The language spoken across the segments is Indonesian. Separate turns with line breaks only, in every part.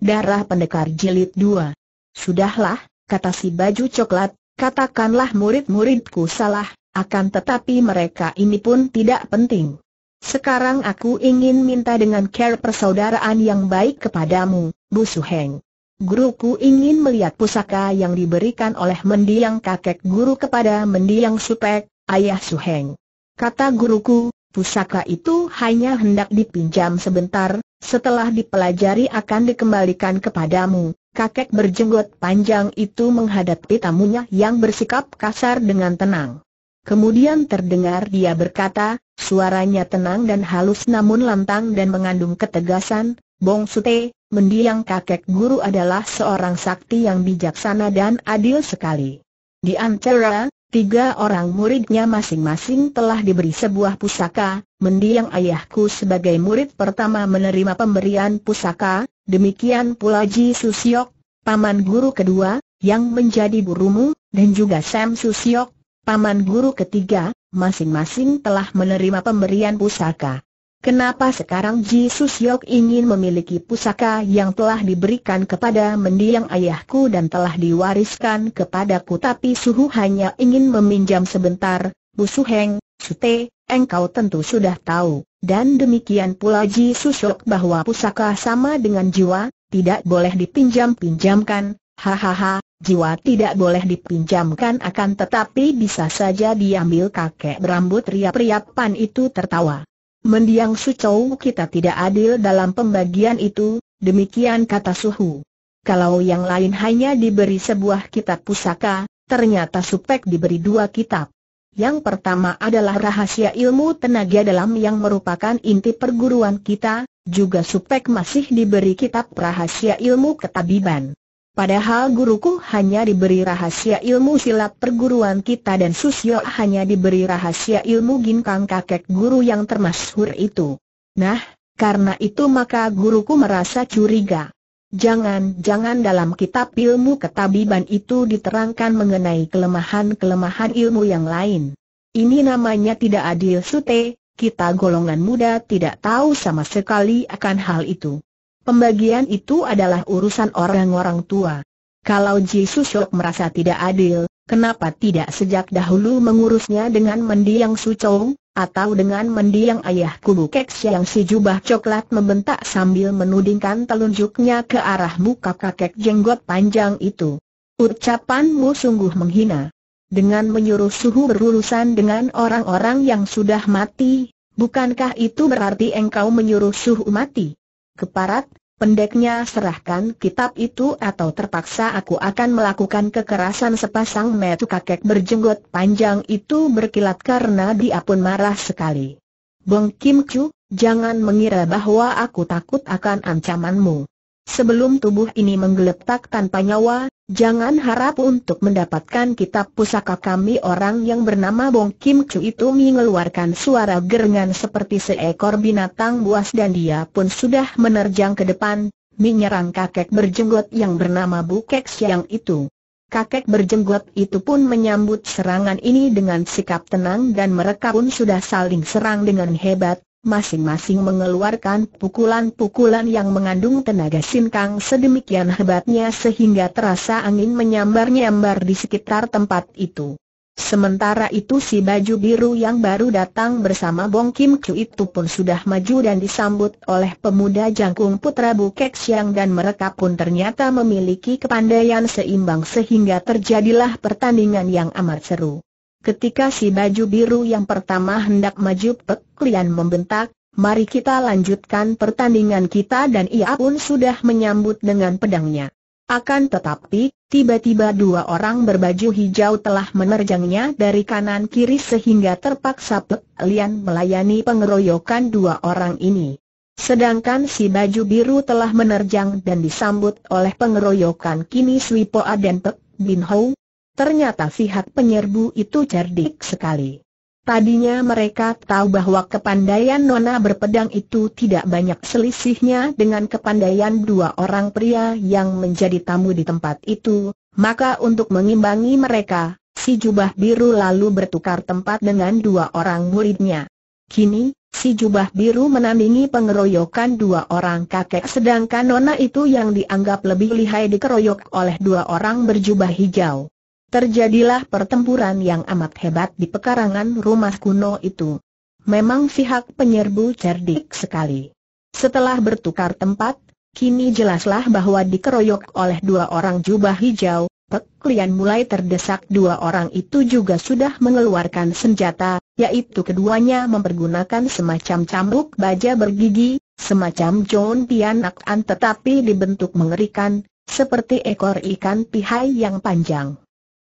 Darah Pendekar Jilid 2 Sudahlah, kata si baju coklat, katakanlah murid-muridku salah, akan tetapi mereka ini pun tidak penting. Sekarang aku ingin minta dengan care persaudaraan yang baik kepadamu, Bu Suheng. Guruku ingin melihat pusaka yang diberikan oleh mendiang kakek guru kepada mendiang supek, ayah Suheng. Kata guruku, pusaka itu hanya hendak dipinjam sebentar, setelah dipelajari akan dikembalikan kepadamu. Kakek berjenggot panjang itu menghadapi tamunya yang bersikap kasar dengan tenang. Kemudian terdengar dia berkata, suaranya tenang dan halus namun lantang dan mengandung ketegasan, Bong Sute, mendiang kakek guru adalah seorang sakti yang bijaksana dan adil sekali. Di antara Tiga orang muridnya masing-masing telah diberi sebuah pusaka, mendiang ayahku sebagai murid pertama menerima pemberian pusaka, demikian pula Ji Susyok, paman guru kedua, yang menjadi gurumu, dan juga Sam Susyok, paman guru ketiga, masing-masing telah menerima pemberian pusaka. Kenapa sekarang Ji Susyok ingin memiliki pusaka yang telah diberikan kepada mendiang ayahku dan telah diwariskan kepadaku? Tapi Suhu hanya ingin meminjam sebentar, Bu Suheng, Sute, engkau tentu sudah tahu, dan demikian pula Ji Susyok bahwa pusaka sama dengan jiwa, tidak boleh dipinjam-pinjamkan, hahaha, jiwa tidak boleh dipinjamkan akan tetapi bisa saja diambil kakek berambut riap-riapan itu tertawa. Mendiang Sucou kita tidak adil dalam pembagian itu, demikian kata Suhu. Kalau yang lain hanya diberi sebuah kitab pusaka, ternyata Supek diberi dua kitab. Yang pertama adalah rahasia ilmu tenaga dalam yang merupakan inti perguruan kita, juga Supek masih diberi kitab rahasia ilmu ketabiban. Padahal guruku hanya diberi rahasia ilmu silat perguruan kita dan Susyo hanya diberi rahasia ilmu ginkang kakek guru yang termasyhur itu. Nah, karena itu maka guruku merasa curiga. Jangan-jangan dalam kitab ilmu ketabiban itu diterangkan mengenai kelemahan-kelemahan ilmu yang lain. Ini namanya tidak adil Sute, kita golongan muda tidak tahu sama sekali akan hal itu. Pembagian itu adalah urusan orang-orang tua. Kalau Ji Susyok merasa tidak adil, kenapa tidak sejak dahulu mengurusnya dengan mendiang Sucong, atau dengan mendiang ayah kubu keks yang si jubah coklat membentak sambil menudingkan telunjuknya ke arah muka kakek jenggot panjang itu. Ucapanmu sungguh menghina. Dengan menyuruh suhu berurusan dengan orang-orang yang sudah mati, bukankah itu berarti engkau menyuruh suhu mati? Keparat, pendeknya serahkan kitab itu atau terpaksa aku akan melakukan kekerasan sepasang metu kakek berjenggot panjang itu berkilat karena dia pun marah sekali. Bong Kim Chu, jangan mengira bahwa aku takut akan ancamanmu. Sebelum tubuh ini menggeletak tanpa nyawa, Jangan harap untuk mendapatkan kitab pusaka kami orang yang bernama Bong Kim Chu itu mengeluarkan suara gerengan seperti seekor binatang buas dan dia pun sudah menerjang ke depan, menyerang kakek berjenggot yang bernama Bukek Siang itu. Kakek berjenggot itu pun menyambut serangan ini dengan sikap tenang dan mereka pun sudah saling serang dengan hebat, masing-masing mengeluarkan pukulan-pukulan yang mengandung tenaga sinkang sedemikian hebatnya sehingga terasa angin menyambar-nyambar di sekitar tempat itu. Sementara itu si baju biru yang baru datang bersama Bong Kim Chu itu pun sudah maju dan disambut oleh pemuda jangkung putra Bukek Siang dan mereka pun ternyata memiliki kepandaian seimbang sehingga terjadilah pertandingan yang amat seru. Ketika si baju biru yang pertama hendak maju Pek Lian membentak, mari kita lanjutkan pertandingan kita dan ia pun sudah menyambut dengan pedangnya. Akan tetapi, tiba-tiba dua orang berbaju hijau telah menerjangnya dari kanan kiri sehingga terpaksa Pek Lian melayani pengeroyokan dua orang ini. Sedangkan si baju biru telah menerjang dan disambut oleh pengeroyokan Kini Swipoa dan Pek Bin Hou, Ternyata pihak penyerbu itu cerdik sekali. Tadinya mereka tahu bahwa kepandaian Nona berpedang itu tidak banyak selisihnya dengan kepandaian dua orang pria yang menjadi tamu di tempat itu, maka untuk mengimbangi mereka, si jubah biru lalu bertukar tempat dengan dua orang muridnya. Kini, Si jubah biru menandingi pengeroyokan dua orang kakek sedangkan nona itu yang dianggap lebih lihai dikeroyok oleh dua orang berjubah hijau. Terjadilah pertempuran yang amat hebat di pekarangan rumah kuno itu. Memang pihak penyerbu cerdik sekali. Setelah bertukar tempat, kini jelaslah bahwa dikeroyok oleh dua orang jubah hijau, Pek Klian mulai terdesak dua orang itu juga sudah mengeluarkan senjata, yaitu keduanya mempergunakan semacam cambuk baja bergigi, semacam John Pianak an tetapi dibentuk mengerikan, seperti ekor ikan pihai yang panjang.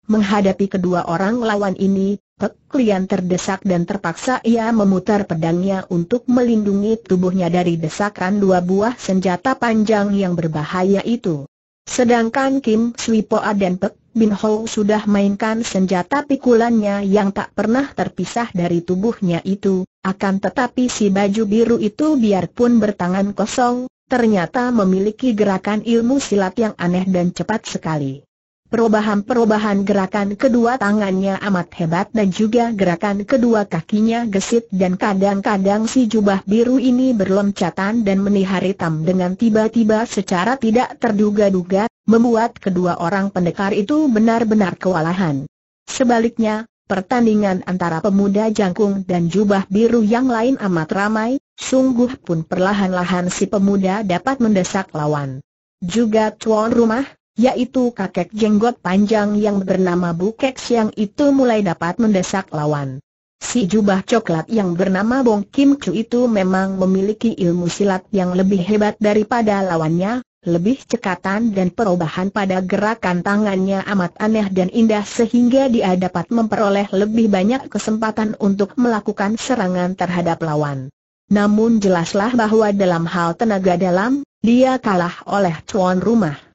Menghadapi kedua orang lawan ini, Pek Klian terdesak dan terpaksa ia memutar pedangnya untuk melindungi tubuhnya dari desakan dua buah senjata panjang yang berbahaya itu. Sedangkan Kim Sui Poa dan Pek Bin Ho sudah mainkan senjata pikulannya yang tak pernah terpisah dari tubuhnya itu, akan tetapi si baju biru itu biarpun bertangan kosong, ternyata memiliki gerakan ilmu silat yang aneh dan cepat sekali. Perubahan-perubahan gerakan kedua tangannya amat hebat dan juga gerakan kedua kakinya gesit dan kadang-kadang si jubah biru ini berloncatan dan menihar hitam dengan tiba-tiba secara tidak terduga-duga, membuat kedua orang pendekar itu benar-benar kewalahan. Sebaliknya, pertandingan antara pemuda jangkung dan jubah biru yang lain amat ramai, sungguh pun perlahan-lahan si pemuda dapat mendesak lawan. Juga tuan rumah, yaitu kakek jenggot panjang yang bernama Bukek Siang itu mulai dapat mendesak lawan. Si jubah coklat yang bernama Bong Kim Chu itu memang memiliki ilmu silat yang lebih hebat daripada lawannya, lebih cekatan dan perubahan pada gerakan tangannya amat aneh dan indah sehingga dia dapat memperoleh lebih banyak kesempatan untuk melakukan serangan terhadap lawan. Namun jelaslah bahwa dalam hal tenaga dalam, dia kalah oleh tuan rumah.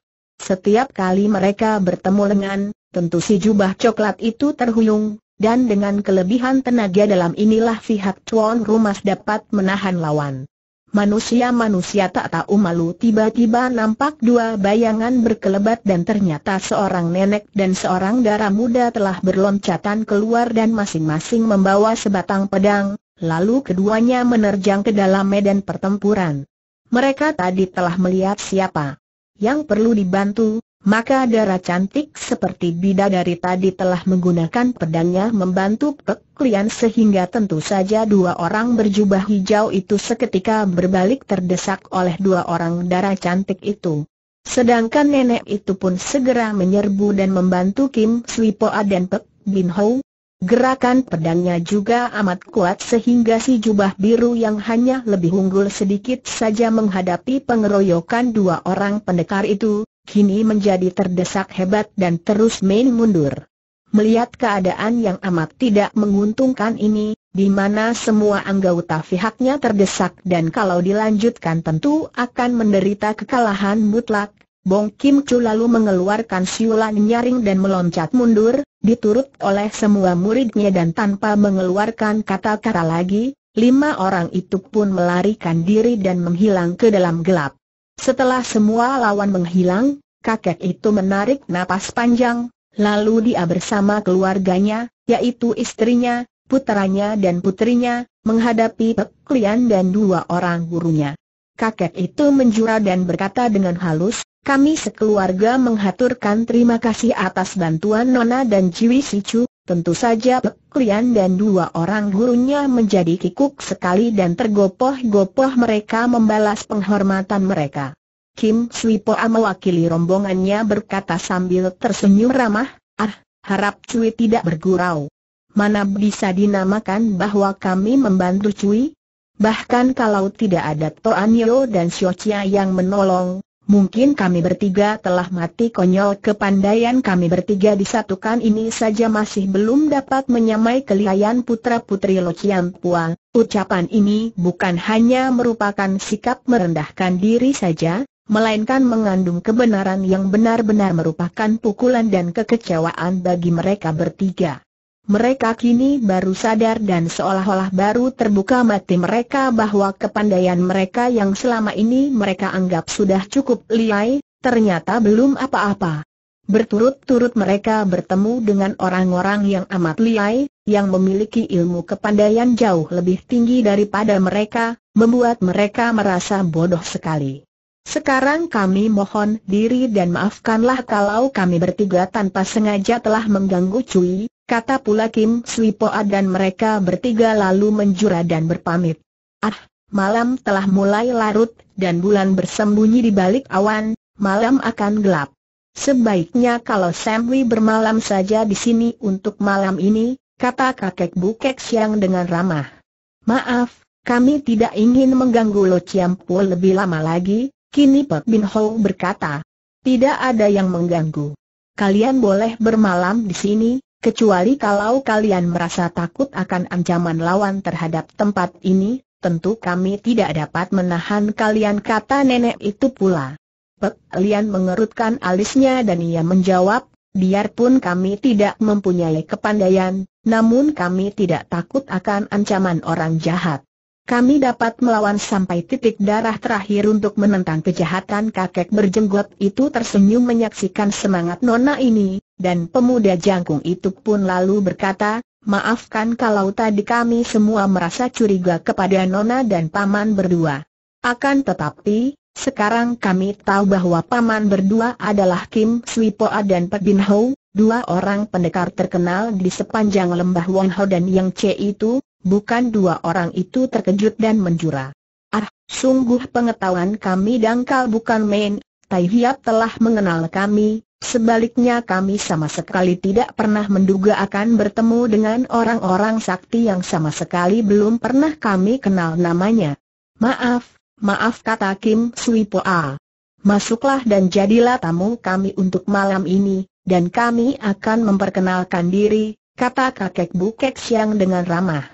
Setiap kali mereka bertemu dengan, tentu si jubah coklat itu terhuyung, dan dengan kelebihan tenaga dalam inilah pihak tuan rumah dapat menahan lawan. Manusia-manusia tak tahu malu tiba-tiba nampak dua bayangan berkelebat dan ternyata seorang nenek dan seorang darah muda telah berloncatan keluar dan masing-masing membawa sebatang pedang, lalu keduanya menerjang ke dalam medan pertempuran. Mereka tadi telah melihat siapa yang perlu dibantu, maka darah cantik seperti bidadari tadi telah menggunakan pedangnya membantu Pek Klian sehingga tentu saja dua orang berjubah hijau itu seketika berbalik terdesak oleh dua orang darah cantik itu. Sedangkan nenek itu pun segera menyerbu dan membantu Kim Sui Poa dan Pek Bin Ho, Gerakan pedangnya juga amat kuat sehingga si jubah biru yang hanya lebih unggul sedikit saja menghadapi pengeroyokan dua orang pendekar itu, kini menjadi terdesak hebat dan terus main mundur. Melihat keadaan yang amat tidak menguntungkan ini, di mana semua anggota pihaknya terdesak dan kalau dilanjutkan tentu akan menderita kekalahan mutlak, Bong Kim Chu lalu mengeluarkan siulan nyaring dan meloncat mundur, diturut oleh semua muridnya dan tanpa mengeluarkan kata-kata lagi, lima orang itu pun melarikan diri dan menghilang ke dalam gelap. Setelah semua lawan menghilang, kakek itu menarik napas panjang, lalu dia bersama keluarganya, yaitu istrinya, putranya dan putrinya, menghadapi Pek Klian dan dua orang gurunya. Kakek itu menjura dan berkata dengan halus, kami sekeluarga menghaturkan terima kasih atas bantuan Nona dan Jiwi Sicu, tentu saja Pek dan dua orang gurunya menjadi kikuk sekali dan tergopoh-gopoh mereka membalas penghormatan mereka. Kim Sui mewakili rombongannya berkata sambil tersenyum ramah, ah, harap Cui tidak bergurau. Mana bisa dinamakan bahwa kami membantu Cui? Bahkan kalau tidak ada Toan Yo dan Xiao yang menolong, Mungkin kami bertiga telah mati konyol kepandaian kami bertiga disatukan ini saja masih belum dapat menyamai kelihayan putra-putri Lo Chiam Pua. Ucapan ini bukan hanya merupakan sikap merendahkan diri saja, melainkan mengandung kebenaran yang benar-benar merupakan pukulan dan kekecewaan bagi mereka bertiga. Mereka kini baru sadar dan seolah-olah baru terbuka mati mereka bahwa kepandaian mereka yang selama ini mereka anggap sudah cukup liai, ternyata belum apa-apa. berturut-turut mereka bertemu dengan orang-orang yang amat liai, yang memiliki ilmu kepandaian jauh lebih tinggi daripada mereka, membuat mereka merasa bodoh sekali. Sekarang kami mohon diri dan maafkanlah kalau kami bertiga tanpa sengaja telah mengganggu Cui, kata pula Kim Swipoa dan mereka bertiga lalu menjura dan berpamit. Ah, malam telah mulai larut, dan bulan bersembunyi di balik awan, malam akan gelap. Sebaiknya kalau Samwi bermalam saja di sini untuk malam ini, kata kakek Bukek Siang dengan ramah. Maaf, kami tidak ingin mengganggu Lo Chiampu lebih lama lagi, Kini Pek Bin Ho berkata, tidak ada yang mengganggu. Kalian boleh bermalam di sini, kecuali kalau kalian merasa takut akan ancaman lawan terhadap tempat ini, tentu kami tidak dapat menahan kalian kata nenek itu pula. Pek Lian mengerutkan alisnya dan ia menjawab, biarpun kami tidak mempunyai kepandaian, namun kami tidak takut akan ancaman orang jahat. Kami dapat melawan sampai titik darah terakhir untuk menentang kejahatan kakek berjenggot itu tersenyum menyaksikan semangat nona ini, dan pemuda jangkung itu pun lalu berkata, maafkan kalau tadi kami semua merasa curiga kepada nona dan paman berdua. Akan tetapi, sekarang kami tahu bahwa paman berdua adalah Kim Swipoa dan Pek Bin Ho, dua orang pendekar terkenal di sepanjang lembah Wong Ho dan Yang C itu, Bukan dua orang itu terkejut dan menjura. Ah, sungguh pengetahuan kami dangkal bukan main, Tai Hiap telah mengenal kami, sebaliknya kami sama sekali tidak pernah menduga akan bertemu dengan orang-orang sakti yang sama sekali belum pernah kami kenal namanya. Maaf, maaf kata Kim Sui Poa. Masuklah dan jadilah tamu kami untuk malam ini, dan kami akan memperkenalkan diri, kata kakek Bukek Siang dengan ramah.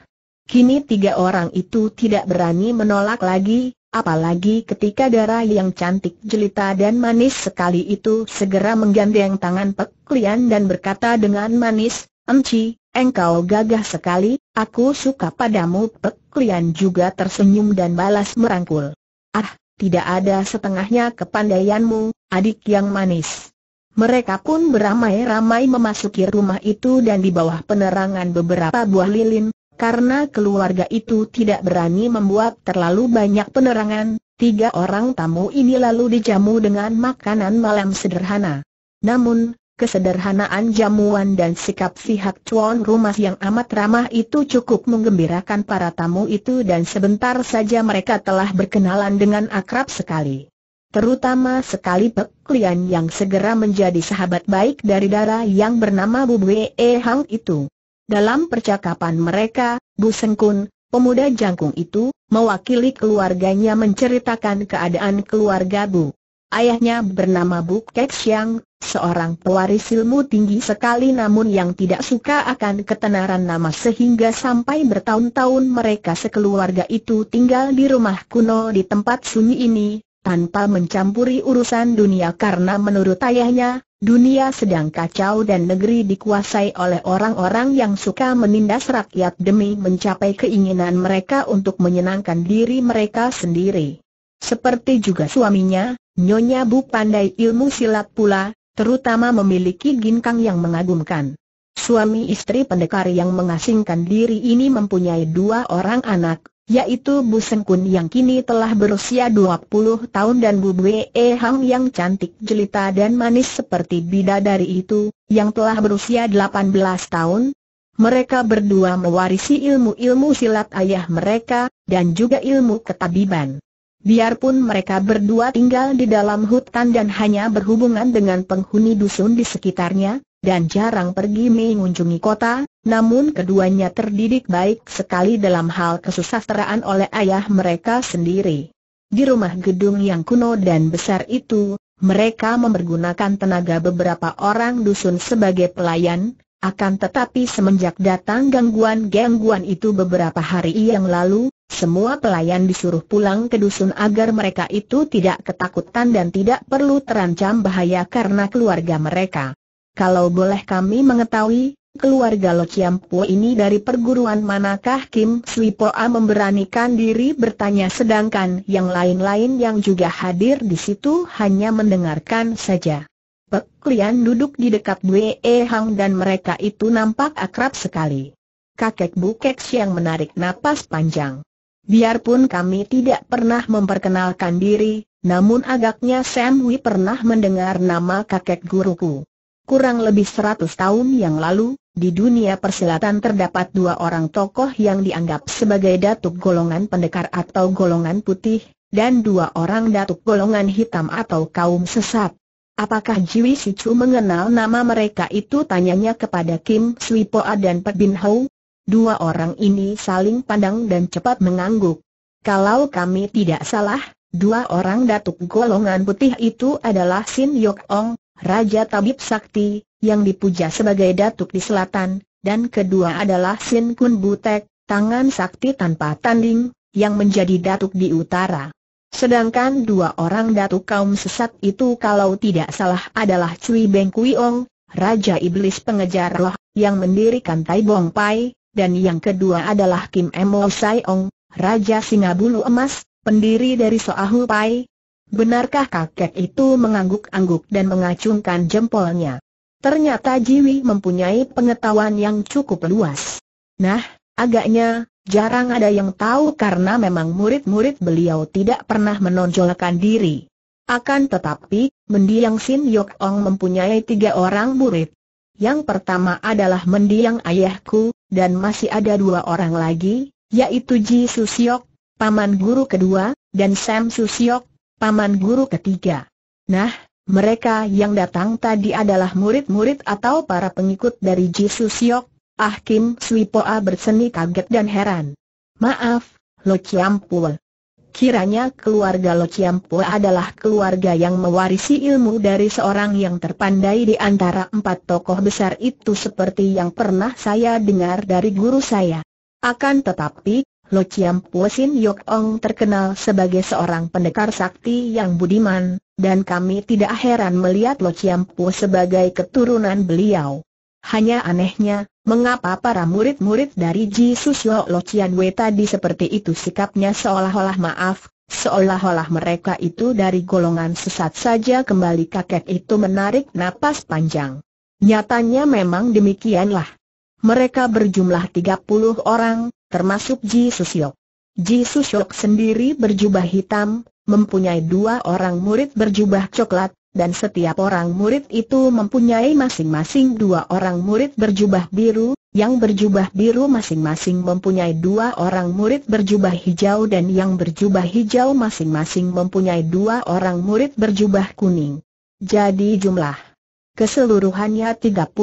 Kini tiga orang itu tidak berani menolak lagi, apalagi ketika darah yang cantik jelita dan manis sekali itu segera menggandeng tangan Pek Klian dan berkata dengan manis, Enci, engkau gagah sekali, aku suka padamu Pek Klian juga tersenyum dan balas merangkul. Ah, tidak ada setengahnya kepandaianmu, adik yang manis. Mereka pun beramai-ramai memasuki rumah itu dan di bawah penerangan beberapa buah lilin, karena keluarga itu tidak berani membuat terlalu banyak penerangan, tiga orang tamu ini lalu dijamu dengan makanan malam sederhana. Namun, kesederhanaan jamuan dan sikap pihak tuan rumah yang amat ramah itu cukup menggembirakan para tamu itu dan sebentar saja mereka telah berkenalan dengan akrab sekali. Terutama sekali Pek Klian yang segera menjadi sahabat baik dari darah yang bernama Bu Bwe Hang itu. Dalam percakapan mereka, Bu Sengkun, pemuda jangkung itu, mewakili keluarganya menceritakan keadaan keluarga Bu. Ayahnya bernama Bu Kek Siang, seorang pewaris ilmu tinggi sekali namun yang tidak suka akan ketenaran nama sehingga sampai bertahun-tahun mereka sekeluarga itu tinggal di rumah kuno di tempat sunyi ini, tanpa mencampuri urusan dunia karena menurut ayahnya, Dunia sedang kacau dan negeri dikuasai oleh orang-orang yang suka menindas rakyat demi mencapai keinginan mereka untuk menyenangkan diri mereka sendiri. Seperti juga suaminya, Nyonya Bu pandai ilmu silat pula, terutama memiliki ginkang yang mengagumkan. Suami istri pendekar yang mengasingkan diri ini mempunyai dua orang anak, yaitu Bu Sengkun yang kini telah berusia 20 tahun dan Bu Bwe Hang yang cantik jelita dan manis seperti bidadari itu, yang telah berusia 18 tahun. Mereka berdua mewarisi ilmu-ilmu silat ayah mereka, dan juga ilmu ketabiban. Biarpun mereka berdua tinggal di dalam hutan dan hanya berhubungan dengan penghuni dusun di sekitarnya, dan jarang pergi mengunjungi kota, namun keduanya terdidik baik sekali dalam hal kesusastraan oleh ayah mereka sendiri. Di rumah gedung yang kuno dan besar itu, mereka mempergunakan tenaga beberapa orang dusun sebagai pelayan, akan tetapi semenjak datang gangguan-gangguan itu beberapa hari yang lalu, semua pelayan disuruh pulang ke dusun agar mereka itu tidak ketakutan dan tidak perlu terancam bahaya karena keluarga mereka. Kalau boleh kami mengetahui, keluarga Lo Po ini dari perguruan manakah Kim Sui Poa memberanikan diri bertanya sedangkan yang lain-lain yang juga hadir di situ hanya mendengarkan saja. Pek Lian duduk di dekat Bue E Hang dan mereka itu nampak akrab sekali. Kakek Bukek yang menarik napas panjang. Biarpun kami tidak pernah memperkenalkan diri, namun agaknya Sam Wee pernah mendengar nama kakek guruku. Kurang lebih seratus tahun yang lalu, di dunia persilatan terdapat dua orang tokoh yang dianggap sebagai datuk golongan pendekar atau golongan putih, dan dua orang datuk golongan hitam atau kaum sesat. Apakah Jiwi Sichu mengenal nama mereka itu tanyanya kepada Kim Sui Poa dan Pat Bin Hou? Dua orang ini saling pandang dan cepat mengangguk. Kalau kami tidak salah, Dua orang datuk golongan putih itu adalah Sin Yok Ong, Raja Tabib Sakti, yang dipuja sebagai datuk di selatan, dan kedua adalah Sin Kun Butek, tangan sakti tanpa tanding, yang menjadi datuk di utara. Sedangkan dua orang datuk kaum sesat itu kalau tidak salah adalah Cui Beng Kui Ong, Raja Iblis Pengejar Roh, yang mendirikan Tai Bong Pai, dan yang kedua adalah Kim Emo Sai Ong, Raja Singa Bulu Emas, pendiri dari Soahu Pai? Benarkah kakek itu mengangguk-angguk dan mengacungkan jempolnya? Ternyata Jiwi mempunyai pengetahuan yang cukup luas. Nah, agaknya, jarang ada yang tahu karena memang murid-murid beliau tidak pernah menonjolkan diri. Akan tetapi, mendiang Sin Yok Ong mempunyai tiga orang murid. Yang pertama adalah mendiang ayahku, dan masih ada dua orang lagi, yaitu Ji Susyok, paman guru kedua, dan Sam Susyok, paman guru ketiga. Nah, mereka yang datang tadi adalah murid-murid atau para pengikut dari Ji Susyok, Ah Kim Swipoa berseni kaget dan heran. Maaf, Lo Chiampul. Kiranya keluarga Lo Chiampul adalah keluarga yang mewarisi ilmu dari seorang yang terpandai di antara empat tokoh besar itu seperti yang pernah saya dengar dari guru saya. Akan tetapi, Lo Chiam Po Sin Yok Ong terkenal sebagai seorang pendekar sakti yang budiman, dan kami tidak heran melihat Lo Chiam Po sebagai keturunan beliau. Hanya anehnya, mengapa para murid-murid dari Ji Susyo Lo Chian Wei tadi seperti itu sikapnya seolah-olah maaf, seolah-olah mereka itu dari golongan sesat saja kembali kakek itu menarik napas panjang. Nyatanya memang demikianlah. Mereka berjumlah 30 orang, termasuk Ji Susyok. Ji Susyok sendiri berjubah hitam, mempunyai dua orang murid berjubah coklat, dan setiap orang murid itu mempunyai masing-masing dua orang murid berjubah biru, yang berjubah biru masing-masing mempunyai dua orang murid berjubah hijau dan yang berjubah hijau masing-masing mempunyai dua orang murid berjubah kuning. Jadi jumlah keseluruhannya 31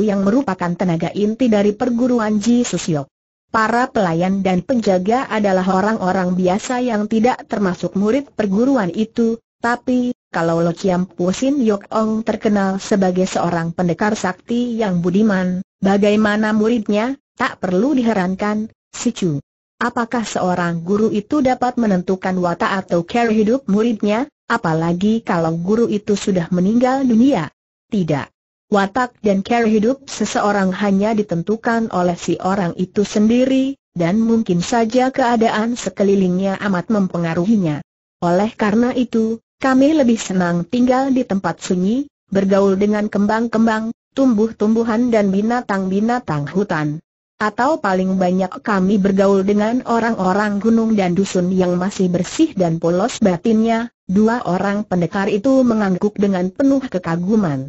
yang merupakan tenaga inti dari perguruan Ji Susyok. Para pelayan dan penjaga adalah orang-orang biasa yang tidak termasuk murid perguruan itu, tapi, kalau Lo Chiam Pusin Yok Ong terkenal sebagai seorang pendekar sakti yang budiman, bagaimana muridnya, tak perlu diherankan, si Chu. Apakah seorang guru itu dapat menentukan watak atau care hidup muridnya, apalagi kalau guru itu sudah meninggal dunia? Tidak. Watak dan cara hidup seseorang hanya ditentukan oleh si orang itu sendiri, dan mungkin saja keadaan sekelilingnya amat mempengaruhinya. Oleh karena itu, kami lebih senang tinggal di tempat sunyi, bergaul dengan kembang-kembang, tumbuh-tumbuhan dan binatang-binatang hutan. Atau paling banyak kami bergaul dengan orang-orang gunung dan dusun yang masih bersih dan polos batinnya, dua orang pendekar itu mengangguk dengan penuh kekaguman.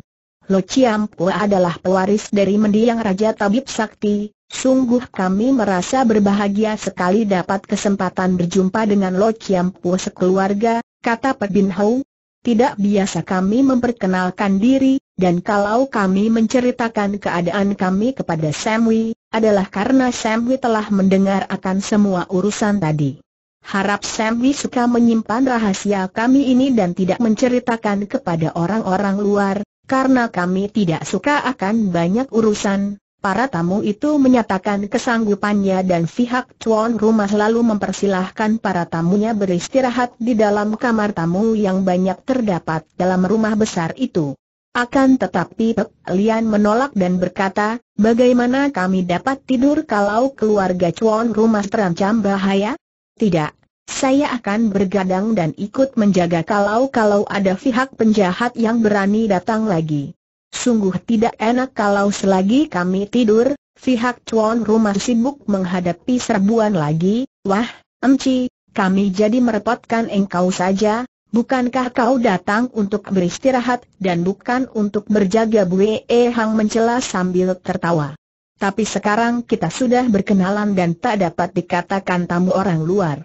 Lo Chiam Po adalah pewaris dari mendiang Raja Tabib Sakti, sungguh kami merasa berbahagia sekali dapat kesempatan berjumpa dengan Lo Chiam Po sekeluarga, kata Pak Bin Hou. Tidak biasa kami memperkenalkan diri, dan kalau kami menceritakan keadaan kami kepada Samwi, adalah karena Samwi telah mendengar akan semua urusan tadi. Harap Samwi suka menyimpan rahasia kami ini dan tidak menceritakan kepada orang-orang luar, karena kami tidak suka akan banyak urusan, para tamu itu menyatakan kesanggupannya dan pihak tuan rumah lalu mempersilahkan para tamunya beristirahat di dalam kamar tamu yang banyak terdapat dalam rumah besar itu. Akan tetapi Pek Lian menolak dan berkata, bagaimana kami dapat tidur kalau keluarga tuan rumah terancam bahaya? Tidak, saya akan bergadang dan ikut menjaga kalau-kalau ada pihak penjahat yang berani datang lagi. Sungguh tidak enak kalau selagi kami tidur, pihak tuan rumah sibuk menghadapi serbuan lagi, wah, Enci, kami jadi merepotkan engkau saja, bukankah kau datang untuk beristirahat dan bukan untuk berjaga Bue Hang mencela sambil tertawa. Tapi sekarang kita sudah berkenalan dan tak dapat dikatakan tamu orang luar.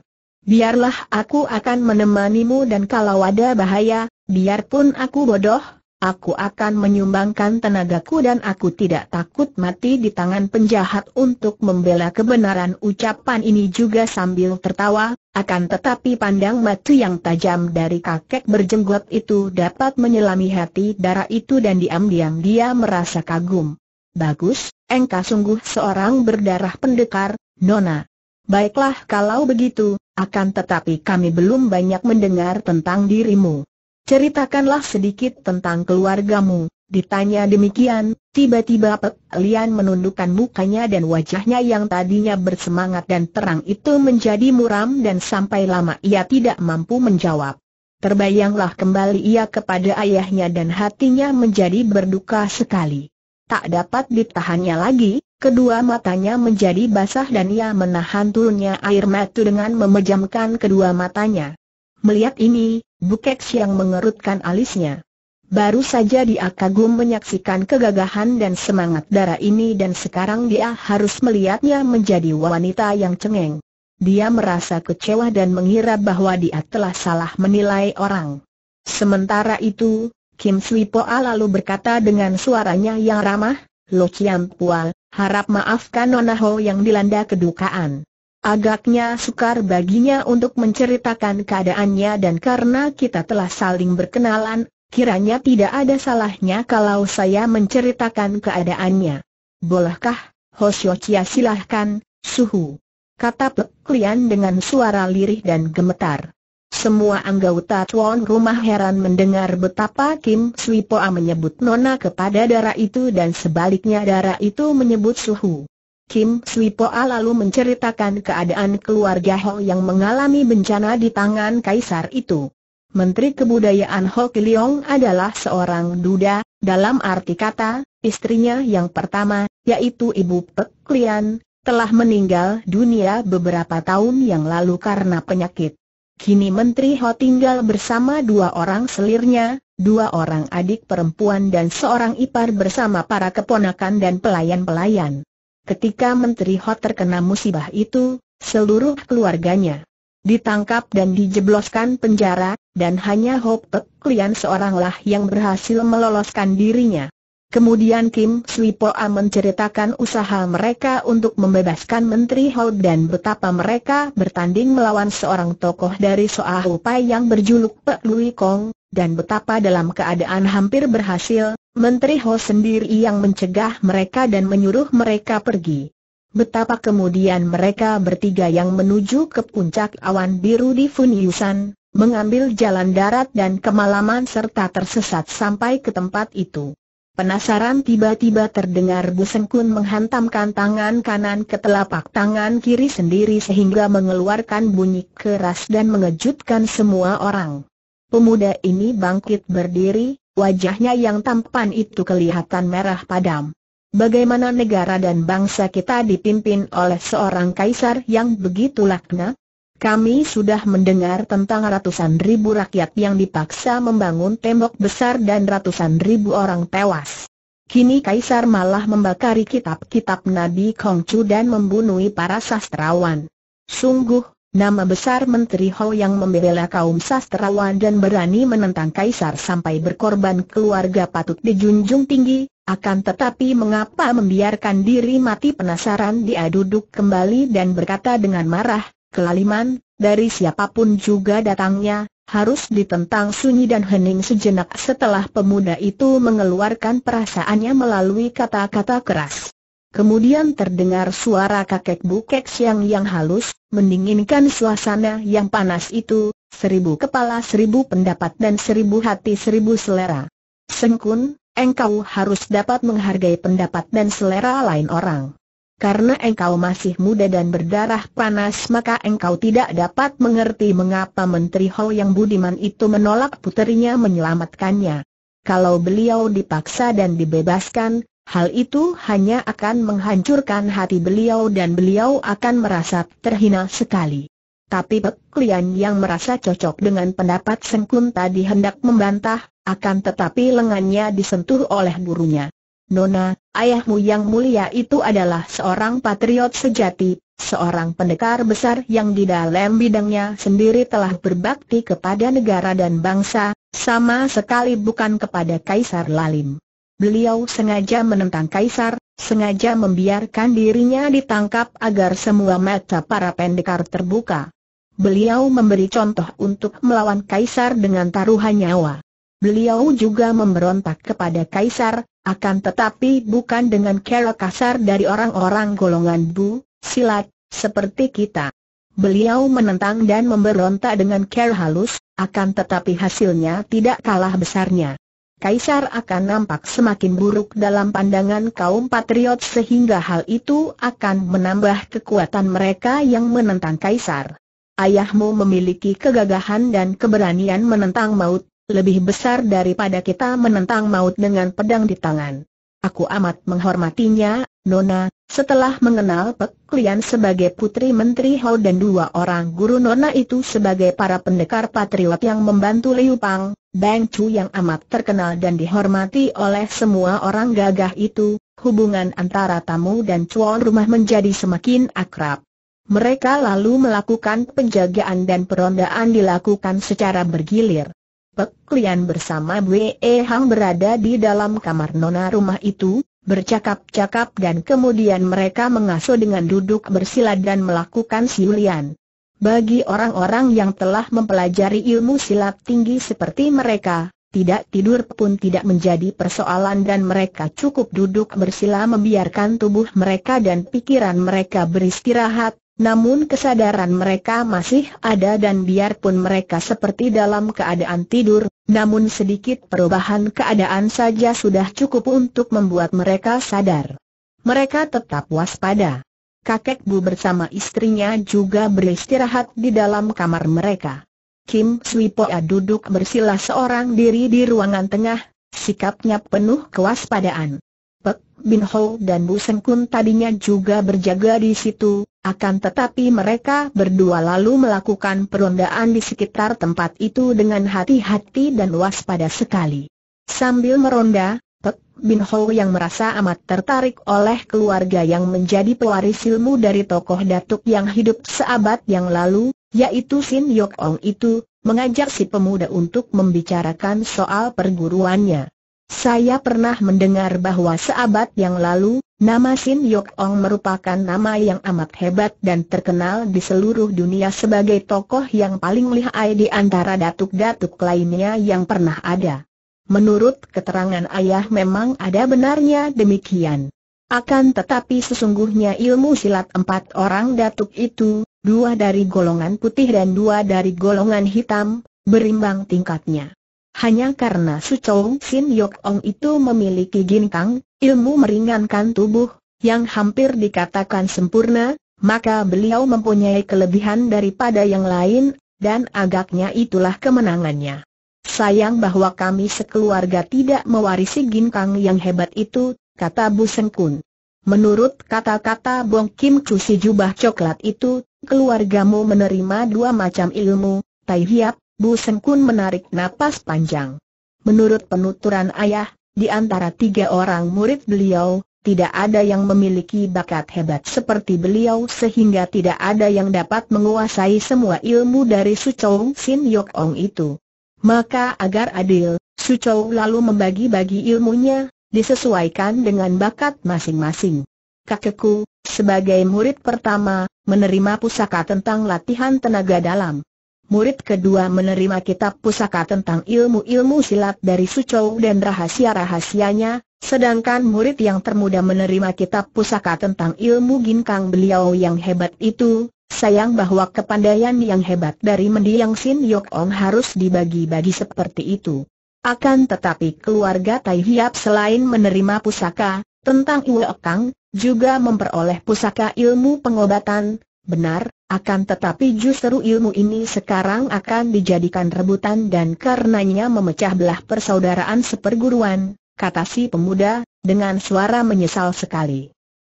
Biarlah aku akan menemanimu dan kalau ada bahaya, biarpun aku bodoh, aku akan menyumbangkan tenagaku dan aku tidak takut mati di tangan penjahat untuk membela kebenaran ucapan ini juga sambil tertawa, akan tetapi pandang mata yang tajam dari kakek berjenggot itu dapat menyelami hati darah itu dan diam-diam dia merasa kagum. Bagus, engkau sungguh seorang berdarah pendekar, Nona. Baiklah kalau begitu, akan tetapi kami belum banyak mendengar tentang dirimu. Ceritakanlah sedikit tentang keluargamu. Ditanya demikian, tiba-tiba Pek Lian menundukkan mukanya dan wajahnya yang tadinya bersemangat dan terang itu menjadi muram dan sampai lama ia tidak mampu menjawab. Terbayanglah kembali ia kepada ayahnya dan hatinya menjadi berduka sekali. Tak dapat ditahannya lagi, kedua matanya menjadi basah dan ia menahan turunnya air mata dengan memejamkan kedua matanya. Melihat ini, Bukek Siang mengerutkan alisnya. Baru saja dia kagum menyaksikan kegagahan dan semangat darah ini dan sekarang dia harus melihatnya menjadi wanita yang cengeng. Dia merasa kecewa dan mengira bahwa dia telah salah menilai orang. Sementara itu, Kim Sui Poa lalu berkata dengan suaranya yang ramah, Lo Chiam Pual, harap maafkan Nona Ho yang dilanda kedukaan. Agaknya sukar baginya untuk menceritakan keadaannya dan karena kita telah saling berkenalan, kiranya tidak ada salahnya kalau saya menceritakan keadaannya. Bolehkah, Ho Chia silahkan, suhu. Kata Pek Klian dengan suara lirih dan gemetar. Semua anggota tuan rumah heran mendengar betapa Kim Sui Poa menyebut Nona kepada darah itu dan sebaliknya darah itu menyebut suhu. Kim Sui Poa lalu menceritakan keadaan keluarga Ho yang mengalami bencana di tangan kaisar itu. Menteri Kebudayaan Ho Kiliong adalah seorang duda, dalam arti kata, istrinya yang pertama, yaitu Ibu Pek Klian, telah meninggal dunia beberapa tahun yang lalu karena penyakit. Kini Menteri Ho tinggal bersama dua orang selirnya, dua orang adik perempuan dan seorang ipar bersama para keponakan dan pelayan-pelayan. Ketika Menteri Ho terkena musibah itu, seluruh keluarganya ditangkap dan dijebloskan penjara, dan hanya Ho Pek Klian seoranglah yang berhasil meloloskan dirinya. Kemudian Kim Sui Poa menceritakan usaha mereka untuk membebaskan Menteri Ho dan betapa mereka bertanding melawan seorang tokoh dari Soa Hupai yang berjuluk Pek Lui Kong, dan betapa dalam keadaan hampir berhasil, Menteri Ho sendiri yang mencegah mereka dan menyuruh mereka pergi. Betapa kemudian mereka bertiga yang menuju ke puncak awan biru di Funyusan, mengambil jalan darat dan kemalaman serta tersesat sampai ke tempat itu. Penasaran tiba-tiba terdengar Bu Sengkun menghantamkan tangan kanan ke telapak tangan kiri sendiri sehingga mengeluarkan bunyi keras dan mengejutkan semua orang. Pemuda ini bangkit berdiri, wajahnya yang tampan itu kelihatan merah padam. Bagaimana negara dan bangsa kita dipimpin oleh seorang kaisar yang begitu laknat? Kami sudah mendengar tentang ratusan ribu rakyat yang dipaksa membangun tembok besar dan ratusan ribu orang tewas. Kini Kaisar malah membakari kitab-kitab Nabi Kongcu dan membunuh para sastrawan. Sungguh, nama besar Menteri Ho yang membela kaum sastrawan dan berani menentang Kaisar sampai berkorban keluarga patut dijunjung tinggi, akan tetapi mengapa membiarkan diri mati penasaran dia duduk kembali dan berkata dengan marah, kelaliman, dari siapa pun juga datangnya, harus ditentang sunyi dan hening sejenak setelah pemuda itu mengeluarkan perasaannya melalui kata-kata keras. Kemudian terdengar suara kakek bukek siang yang halus, mendinginkan suasana yang panas itu, seribu kepala seribu pendapat dan seribu hati seribu selera. Sengkun, engkau harus dapat menghargai pendapat dan selera lain orang. Karena engkau masih muda dan berdarah panas maka engkau tidak dapat mengerti mengapa Menteri Ho yang budiman itu menolak puterinya menyelamatkannya. Kalau beliau dipaksa dan dibebaskan, hal itu hanya akan menghancurkan hati beliau dan beliau akan merasa terhina sekali. Tapi Pek Klian yang merasa cocok dengan pendapat Sengkun tadi hendak membantah, akan tetapi lengannya disentuh oleh gurunya. Nona, ayahmu yang mulia itu adalah seorang patriot sejati, seorang pendekar besar yang di dalam bidangnya sendiri telah berbakti kepada negara dan bangsa, sama sekali bukan kepada Kaisar Lalim. Beliau sengaja menentang Kaisar, sengaja membiarkan dirinya ditangkap agar semua mata para pendekar terbuka. Beliau memberi contoh untuk melawan Kaisar dengan taruhan nyawa. Beliau juga memberontak kepada Kaisar, akan tetapi bukan dengan cara kasar dari orang-orang golongan bu, silat, seperti kita. Beliau menentang dan memberontak dengan cara halus, akan tetapi hasilnya tidak kalah besarnya. Kaisar akan nampak semakin buruk dalam pandangan kaum patriot sehingga hal itu akan menambah kekuatan mereka yang menentang Kaisar. Ayahmu memiliki kegagahan dan keberanian menentang maut, lebih besar daripada kita menentang maut dengan pedang di tangan. Aku amat menghormatinya, Nona, setelah mengenal Pek Klian sebagai putri Menteri Hou dan dua orang guru Nona itu sebagai para pendekar patriot yang membantu Liu Pang, Bang Chu yang amat terkenal dan dihormati oleh semua orang gagah itu, hubungan antara tamu dan tuan rumah menjadi semakin akrab. Mereka lalu melakukan penjagaan dan perondaan dilakukan secara bergilir. Pek bersama Bwe Hang berada di dalam kamar nona rumah itu, bercakap-cakap dan kemudian mereka mengasuh dengan duduk bersila dan melakukan siulian. Bagi orang-orang yang telah mempelajari ilmu silat tinggi seperti mereka, tidak tidur pun tidak menjadi persoalan dan mereka cukup duduk bersila membiarkan tubuh mereka dan pikiran mereka beristirahat, namun kesadaran mereka masih ada dan biarpun mereka seperti dalam keadaan tidur, namun sedikit perubahan keadaan saja sudah cukup untuk membuat mereka sadar. Mereka tetap waspada. Kakek Bu bersama istrinya juga beristirahat di dalam kamar mereka. Kim Sui Poa duduk bersila seorang diri di ruangan tengah, sikapnya penuh kewaspadaan. Pek Bin Ho dan Bu Seng Kun tadinya juga berjaga di situ, akan tetapi mereka berdua lalu melakukan perondaan di sekitar tempat itu dengan hati-hati dan waspada sekali. Sambil meronda, Pek Bin Ho yang merasa amat tertarik oleh keluarga yang menjadi pewaris ilmu dari tokoh datuk yang hidup seabad yang lalu, yaitu Sin Yok Ong itu, mengajak si pemuda untuk membicarakan soal perguruannya. Saya pernah mendengar bahwa seabad yang lalu, nama Sin Yok Ong merupakan nama yang amat hebat dan terkenal di seluruh dunia sebagai tokoh yang paling lihai di antara datuk-datuk lainnya yang pernah ada. Menurut keterangan ayah memang ada benarnya demikian. Akan tetapi sesungguhnya ilmu silat empat orang datuk itu, dua dari golongan putih dan dua dari golongan hitam, berimbang tingkatnya. Hanya karena Su Chou Sin Yok Ong itu memiliki ginkang, ilmu meringankan tubuh, yang hampir dikatakan sempurna, maka beliau mempunyai kelebihan daripada yang lain, dan agaknya itulah kemenangannya. Sayang bahwa kami sekeluarga tidak mewarisi ginkang yang hebat itu, kata Bu Sengkun. Menurut kata-kata Bong Kim Chu si jubah coklat itu, keluargamu menerima dua macam ilmu, Tai Hiap, Bu Sengkun menarik napas panjang. Menurut penuturan ayah, di antara tiga orang murid beliau, tidak ada yang memiliki bakat hebat seperti beliau sehingga tidak ada yang dapat menguasai semua ilmu dari Su Chou Sin Yok Ong itu. Maka agar adil, Su Chou lalu membagi-bagi ilmunya, disesuaikan dengan bakat masing-masing. Kakekku, sebagai murid pertama, menerima pusaka tentang latihan tenaga dalam. Murid kedua menerima kitab pusaka tentang ilmu-ilmu silat dari Sucou dan rahasia-rahasianya, sedangkan murid yang termuda menerima kitab pusaka tentang ilmu ginkang beliau yang hebat itu, sayang bahwa kepandaian yang hebat dari mendiang Sin Yok Ong harus dibagi-bagi seperti itu. Akan tetapi keluarga Tai Hiap selain menerima pusaka, tentang Iwe Kang, juga memperoleh pusaka ilmu pengobatan, benar, akan tetapi justru ilmu ini sekarang akan dijadikan rebutan dan karenanya memecah belah persaudaraan seperguruan, kata si pemuda, dengan suara menyesal sekali.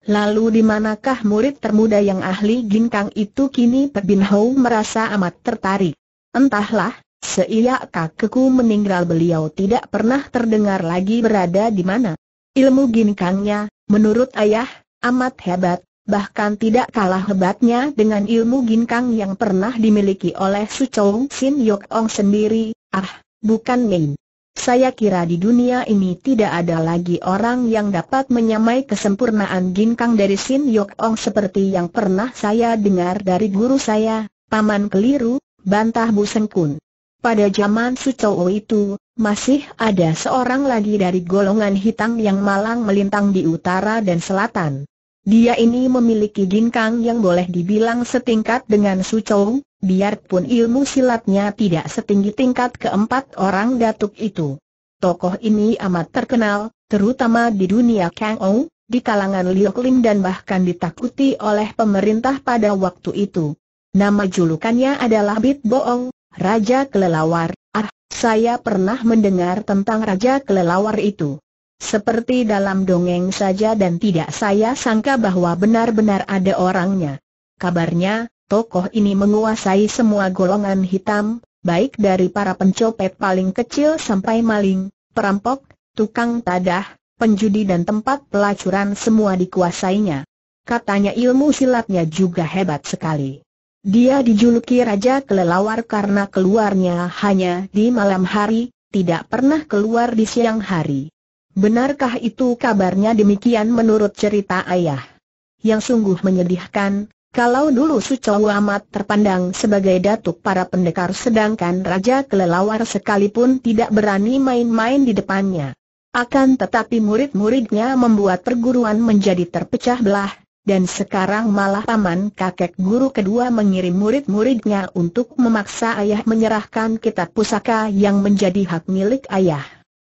Lalu di manakah murid termuda yang ahli ginkang itu kini Pebin Hou merasa amat tertarik. Entahlah, seiyak kakekku meninggal beliau tidak pernah terdengar lagi berada di mana. Ilmu ginkangnya, menurut ayah, amat hebat, bahkan tidak kalah hebatnya dengan ilmu ginkang yang pernah dimiliki oleh Su Chou Sin Yok Ong sendiri, ah, bukan main. Saya kira di dunia ini tidak ada lagi orang yang dapat menyamai kesempurnaan ginkang dari Sin Yok Ong seperti yang pernah saya dengar dari guru saya, Paman Keliru, bantah Bu Sengkun. Pada zaman Sucowo itu, masih ada seorang lagi dari golongan hitam yang malang melintang di utara dan selatan. Dia ini memiliki ginkang yang boleh dibilang setingkat dengan Sucowo, biarpun ilmu silatnya tidak setinggi tingkat keempat orang datuk itu. Tokoh ini amat terkenal, terutama di dunia Kang Ou, di kalangan Liok Lim dan bahkan ditakuti oleh pemerintah pada waktu itu. Nama julukannya adalah Bit Boong, Raja Kelelawar. Ah, saya pernah mendengar tentang Raja Kelelawar itu. Seperti dalam dongeng saja dan tidak saya sangka bahwa benar-benar ada orangnya. Kabarnya, tokoh ini menguasai semua golongan hitam, baik dari para pencopet paling kecil sampai maling, perampok, tukang tadah, penjudi dan tempat pelacuran semua dikuasainya. Katanya ilmu silatnya juga hebat sekali. Dia dijuluki Raja Kelelawar karena keluarnya hanya di malam hari, tidak pernah keluar di siang hari. Benarkah itu kabarnya demikian menurut cerita ayah? Yang sungguh menyedihkan, kalau dulu Sucowo amat terpandang sebagai datuk para pendekar sedangkan Raja Kelelawar sekalipun tidak berani main-main di depannya. Akan tetapi murid-muridnya membuat perguruan menjadi terpecah belah, dan sekarang malah paman kakek guru kedua mengirim murid-muridnya untuk memaksa ayah menyerahkan kitab pusaka yang menjadi hak milik ayah.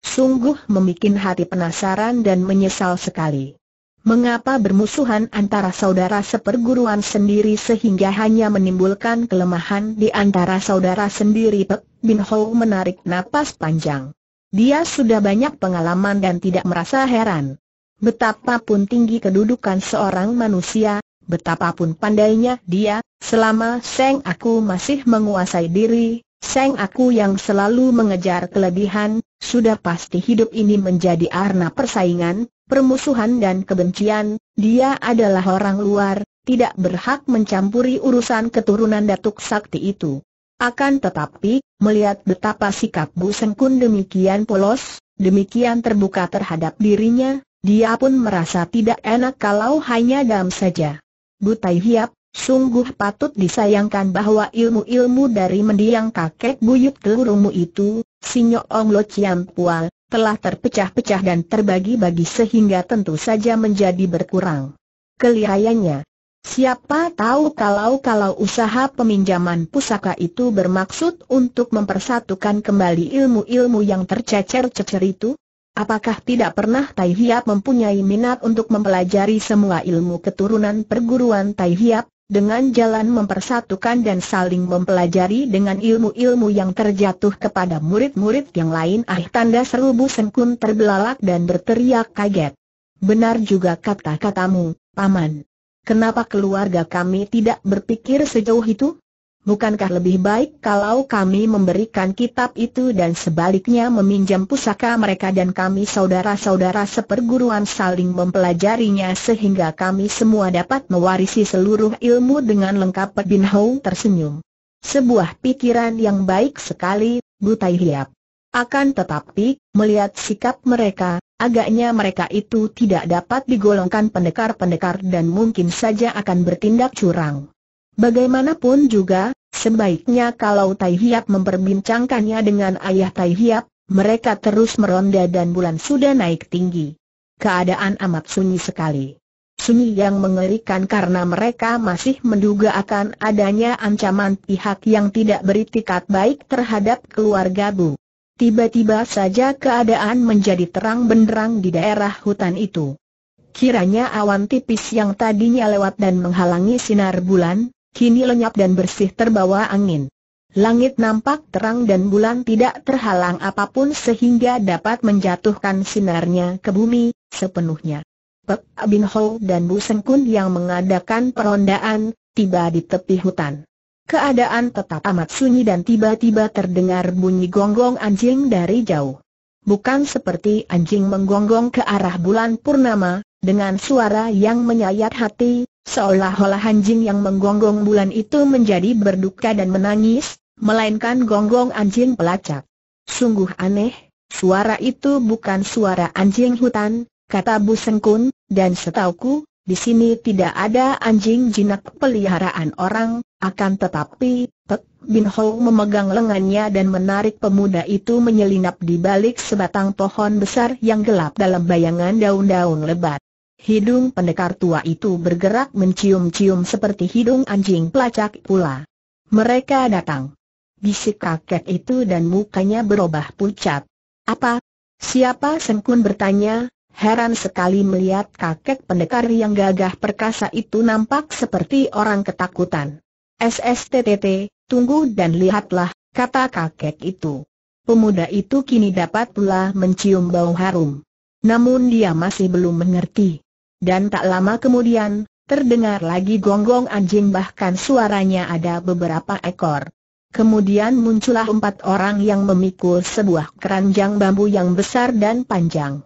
Sungguh membuat hati penasaran dan menyesal sekali. Mengapa bermusuhan antara saudara seperguruan sendiri sehingga hanya menimbulkan kelemahan di antara saudara sendiri Pek Bin Hou menarik napas panjang. Dia sudah banyak pengalaman dan tidak merasa heran. Betapapun tinggi kedudukan seorang manusia, betapapun pandainya dia, selama Seng Aku masih menguasai diri, Seng Aku yang selalu mengejar kelebihan, sudah pasti hidup ini menjadi arna persaingan, permusuhan dan kebencian, dia adalah orang luar, tidak berhak mencampuri urusan keturunan Datuk Sakti itu. Akan tetapi, melihat betapa sikap Bu Sengkun demikian polos, demikian terbuka terhadap dirinya, dia pun merasa tidak enak kalau hanya dam saja. Bu Tai Hiap, sungguh patut disayangkan bahwa ilmu-ilmu dari mendiang kakek buyut kelurumu itu, Sinyo Ong Lo Chiam Pual, telah terpecah-pecah dan terbagi-bagi sehingga tentu saja menjadi berkurang. Kelihayannya, siapa tahu kalau-kalau usaha peminjaman pusaka itu bermaksud untuk mempersatukan kembali ilmu-ilmu yang tercecer-cecer itu? Apakah tidak pernah Tai Hiap mempunyai minat untuk mempelajari semua ilmu keturunan perguruan Tai Hiap? Dengan jalan mempersatukan dan saling mempelajari dengan ilmu-ilmu yang terjatuh kepada murid-murid yang lain ah tanda seru Bu Sengkun terbelalak dan berteriak kaget. Benar juga kata-katamu, Paman. Kenapa keluarga kami tidak berpikir sejauh itu? Bukankah lebih baik kalau kami memberikan kitab itu dan sebaliknya meminjam pusaka mereka dan kami saudara-saudara seperguruan saling mempelajarinya sehingga kami semua dapat mewarisi seluruh ilmu dengan lengkap Bin Hou tersenyum. Sebuah pikiran yang baik sekali, Butai Hiap. Akan tetapi, melihat sikap mereka, agaknya mereka itu tidak dapat digolongkan pendekar-pendekar dan mungkin saja akan bertindak curang. Bagaimanapun juga, sebaiknya kalau Tai Hiap memperbincangkannya dengan ayah Tai Hiap, mereka terus meronda dan bulan sudah naik tinggi. Keadaan amat sunyi sekali. Sunyi yang mengerikan karena mereka masih menduga akan adanya ancaman pihak yang tidak beritikat baik terhadap keluarga Bu. Tiba-tiba saja keadaan menjadi terang benderang di daerah hutan itu. Kiranya awan tipis yang tadinya lewat dan menghalangi sinar bulan, kini lenyap dan bersih terbawa angin. Langit nampak terang dan bulan tidak terhalang apa pun sehingga dapat menjatuhkan sinarnya ke bumi sepenuhnya. Pek Bin Ho dan Bu Sengkun yang mengadakan perondaan, tiba di tepi hutan. Keadaan tetap amat sunyi dan tiba-tiba terdengar bunyi gonggong anjing dari jauh. Bukan seperti anjing menggonggong ke arah bulan purnama, dengan suara yang menyayat hati, seolah-olah anjing yang menggonggong bulan itu menjadi berduka dan menangis, melainkan gonggong anjing pelacak. Sungguh aneh, suara itu bukan suara anjing hutan, kata Bu Sengkun, dan setauku, di sini tidak ada anjing jinak peliharaan orang, akan tetapi, Pek Bin Ho memegang lengannya dan menarik pemuda itu menyelinap di balik sebatang pohon besar yang gelap dalam bayangan daun-daun lebat. Hidung pendekar tua itu bergerak mencium-cium seperti hidung anjing pelacak pula. Mereka datang. Bisik kakek itu dan mukanya berubah pucat. Apa? Siapa Sengkun bertanya, Heran sekali melihat kakek pendekar yang gagah perkasa itu nampak seperti orang ketakutan. SSTTT, tunggu dan lihatlah, kata kakek itu. Pemuda itu kini dapat pula mencium bau harum. Namun dia masih belum mengerti. Dan tak lama kemudian, terdengar lagi gonggong anjing bahkan suaranya ada beberapa ekor. Kemudian muncullah empat orang yang memikul sebuah keranjang bambu yang besar dan panjang.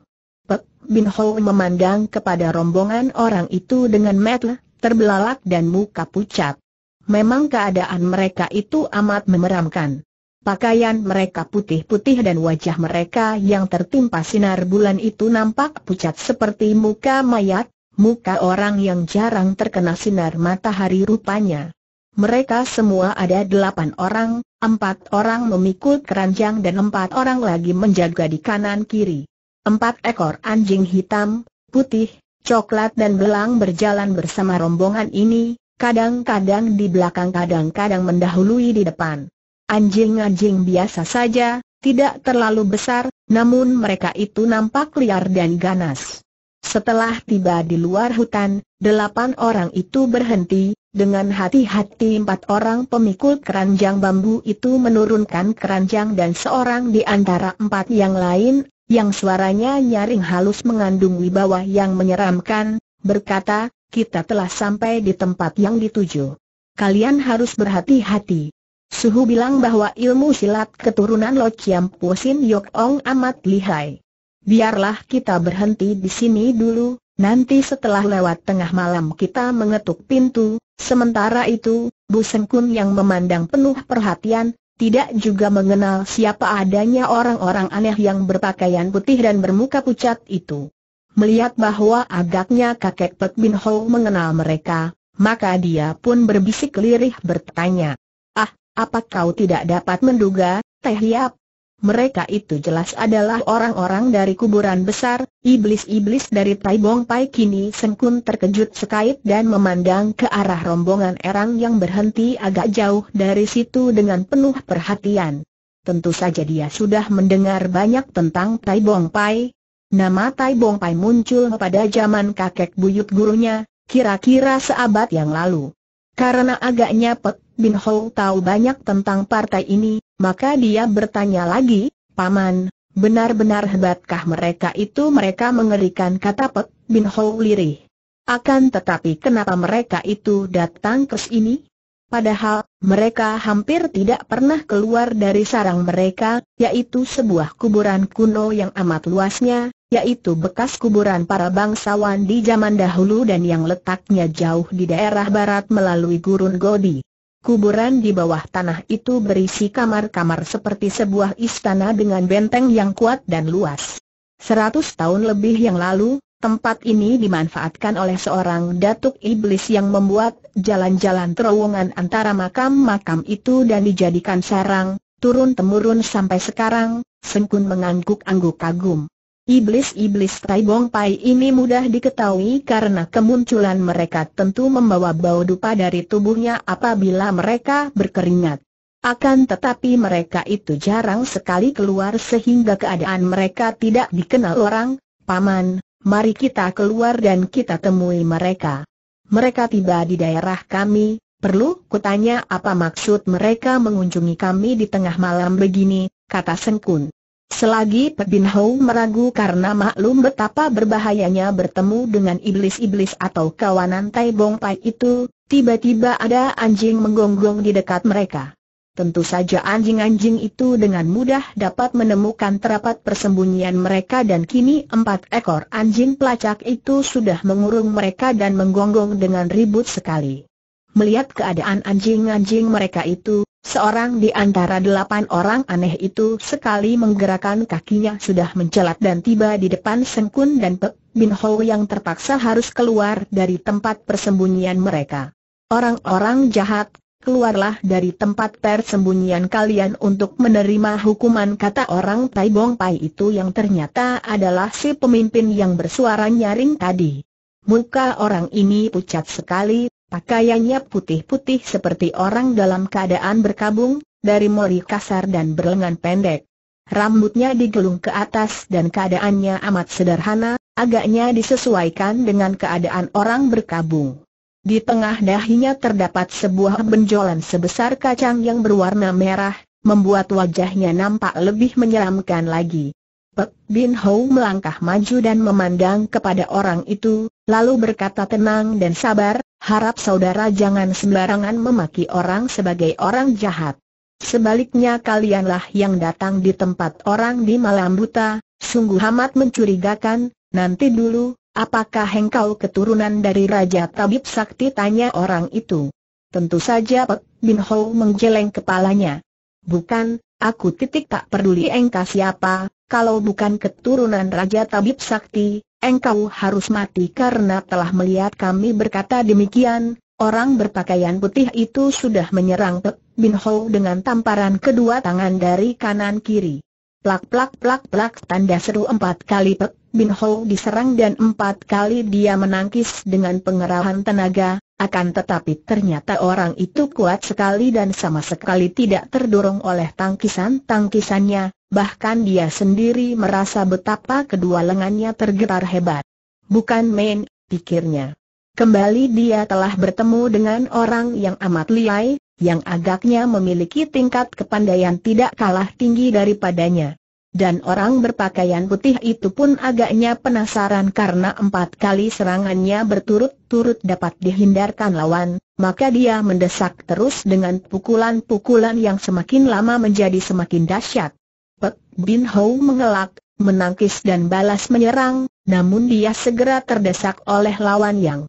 Bin Ho memandang kepada rombongan orang itu dengan mata terbelalak dan muka pucat. Memang keadaan mereka itu amat memeramkan. Pakaian mereka putih-putih dan wajah mereka yang tertimpa sinar bulan itu nampak pucat seperti muka mayat, muka orang yang jarang terkena sinar matahari rupanya. Mereka semua ada delapan orang, empat orang memikul keranjang dan empat orang lagi menjaga di kanan kiri. Empat ekor anjing hitam, putih, coklat dan belang berjalan bersama rombongan ini, kadang-kadang di belakang kadang-kadang mendahului di depan. Anjing-anjing biasa saja, tidak terlalu besar, namun mereka itu nampak liar dan ganas. Setelah tiba di luar hutan, delapan orang itu berhenti, dengan hati-hati empat orang pemikul keranjang bambu itu menurunkan keranjang dan seorang di antara empat yang lain, yang suaranya nyaring halus mengandung wibawa yang menyeramkan, berkata, kita telah sampai di tempat yang dituju. Kalian harus berhati-hati. Suhu bilang bahwa ilmu silat keturunan Lo Chiam Po Sin Yok Ong amat lihai. Biarlah kita berhenti di sini dulu, nanti setelah lewat tengah malam kita mengetuk pintu, sementara itu, Bu Sengkun yang memandang penuh perhatian, tidak juga mengenal siapa adanya orang-orang aneh yang berpakaian putih dan bermuka pucat itu. Melihat bahwa agaknya kakek Pek Bin Ho mengenal mereka, maka dia pun berbisik lirih bertanya. Ah, apa kau tidak dapat menduga, Teh Yap? Mereka itu jelas adalah orang-orang dari kuburan besar, iblis-iblis dari Tai Bong Pai kini Sengkun terkejut sekait dan memandang ke arah rombongan erang yang berhenti agak jauh dari situ dengan penuh perhatian. Tentu saja dia sudah mendengar banyak tentang Tai Bong Pai. Nama Tai Bong Pai muncul pada zaman kakek buyut gurunya, kira-kira seabad yang lalu. Karena agaknya Pek Bin Ho tahu banyak tentang partai ini, maka dia bertanya lagi, Paman, benar-benar hebatkah mereka itu mereka mengerikan kata Pek Bin Ho lirih. Akan tetapi kenapa mereka itu datang ke sini? Padahal, mereka hampir tidak pernah keluar dari sarang mereka, yaitu sebuah kuburan kuno yang amat luasnya, yaitu bekas kuburan para bangsawan di zaman dahulu dan yang letaknya jauh di daerah barat melalui gurun Godi. Kuburan di bawah tanah itu berisi kamar-kamar seperti sebuah istana dengan benteng yang kuat dan luas. Seratus tahun lebih yang lalu, tempat ini dimanfaatkan oleh seorang datuk iblis yang membuat jalan-jalan terowongan antara makam-makam itu dan dijadikan sarang, turun-temurun sampai sekarang, Sengkun mengangguk-angguk kagum. Iblis-iblis Tai Bong Pai ini mudah diketahui karena kemunculan mereka tentu membawa bau dupa dari tubuhnya apabila mereka berkeringat. Akan tetapi mereka itu jarang sekali keluar sehingga keadaan mereka tidak dikenal orang, paman, mari kita keluar dan kita temui mereka. Mereka tiba di daerah kami, perlu kutanya apa maksud mereka mengunjungi kami di tengah malam begini, kata Sengkun. Selagi Pebin Hou meragu karena maklum betapa berbahayanya bertemu dengan iblis-iblis atau kawanan Tai Bong Pai itu, tiba-tiba ada anjing menggonggong di dekat mereka. Tentu saja anjing-anjing itu dengan mudah dapat menemukan terapat persembunyian mereka dan kini empat ekor anjing pelacak itu sudah mengurung mereka dan menggonggong dengan ribut sekali. Melihat keadaan anjing-anjing mereka itu, seorang di antara delapan orang aneh itu sekali menggerakkan kakinya sudah mencelat dan tiba di depan Sengkun dan Pek Bin Ho yang terpaksa harus keluar dari tempat persembunyian mereka. Orang-orang jahat, keluarlah dari tempat persembunyian kalian untuk menerima hukuman kata orang Tai Bong Pai itu yang ternyata adalah si pemimpin yang bersuara nyaring tadi. Muka orang ini pucat sekali, Pakaiannya putih-putih seperti orang dalam keadaan berkabung, dari mori kasar dan berlengan pendek. Rambutnya digelung ke atas dan keadaannya amat sederhana, agaknya disesuaikan dengan keadaan orang berkabung. Di tengah dahinya terdapat sebuah benjolan sebesar kacang yang berwarna merah, membuat wajahnya nampak lebih menyeramkan lagi. Pek Bin Hou melangkah maju dan memandang kepada orang itu, lalu berkata tenang dan sabar, harap saudara jangan sembarangan memaki orang sebagai orang jahat. Sebaliknya kalianlah yang datang di tempat orang di malam buta, sungguh amat mencurigakan, nanti dulu, apakah engkau keturunan dari Raja Tabib Sakti tanya orang itu. Tentu saja Pek Bin Ho menggeleng kepalanya. Bukan, aku titik tak peduli engkau siapa, kalau bukan keturunan Raja Tabib Sakti, engkau harus mati karena telah melihat kami berkata demikian, orang berpakaian putih itu sudah menyerang Pek Bin Ho dengan tamparan kedua tangan dari kanan kiri. Plak plak plak plak tanda seru empat kali Pek Bin Ho diserang dan empat kali dia menangkis dengan pengerahan tenaga, akan tetapi ternyata orang itu kuat sekali dan sama sekali tidak terdorong oleh tangkisan-tangkisannya, bahkan dia sendiri merasa betapa kedua lengannya tergetar hebat. Bukan main, pikirnya. Kembali dia telah bertemu dengan orang yang amat liai, yang agaknya memiliki tingkat kepandaian tidak kalah tinggi daripadanya. Dan orang berpakaian putih itu pun agaknya penasaran karena empat kali serangannya berturut-turut dapat dihindarkan lawan, maka dia mendesak terus dengan pukulan-pukulan yang semakin lama menjadi semakin dahsyat. Pek Bin Hou mengelak, menangkis dan balas menyerang, namun dia segera terdesak oleh lawan yang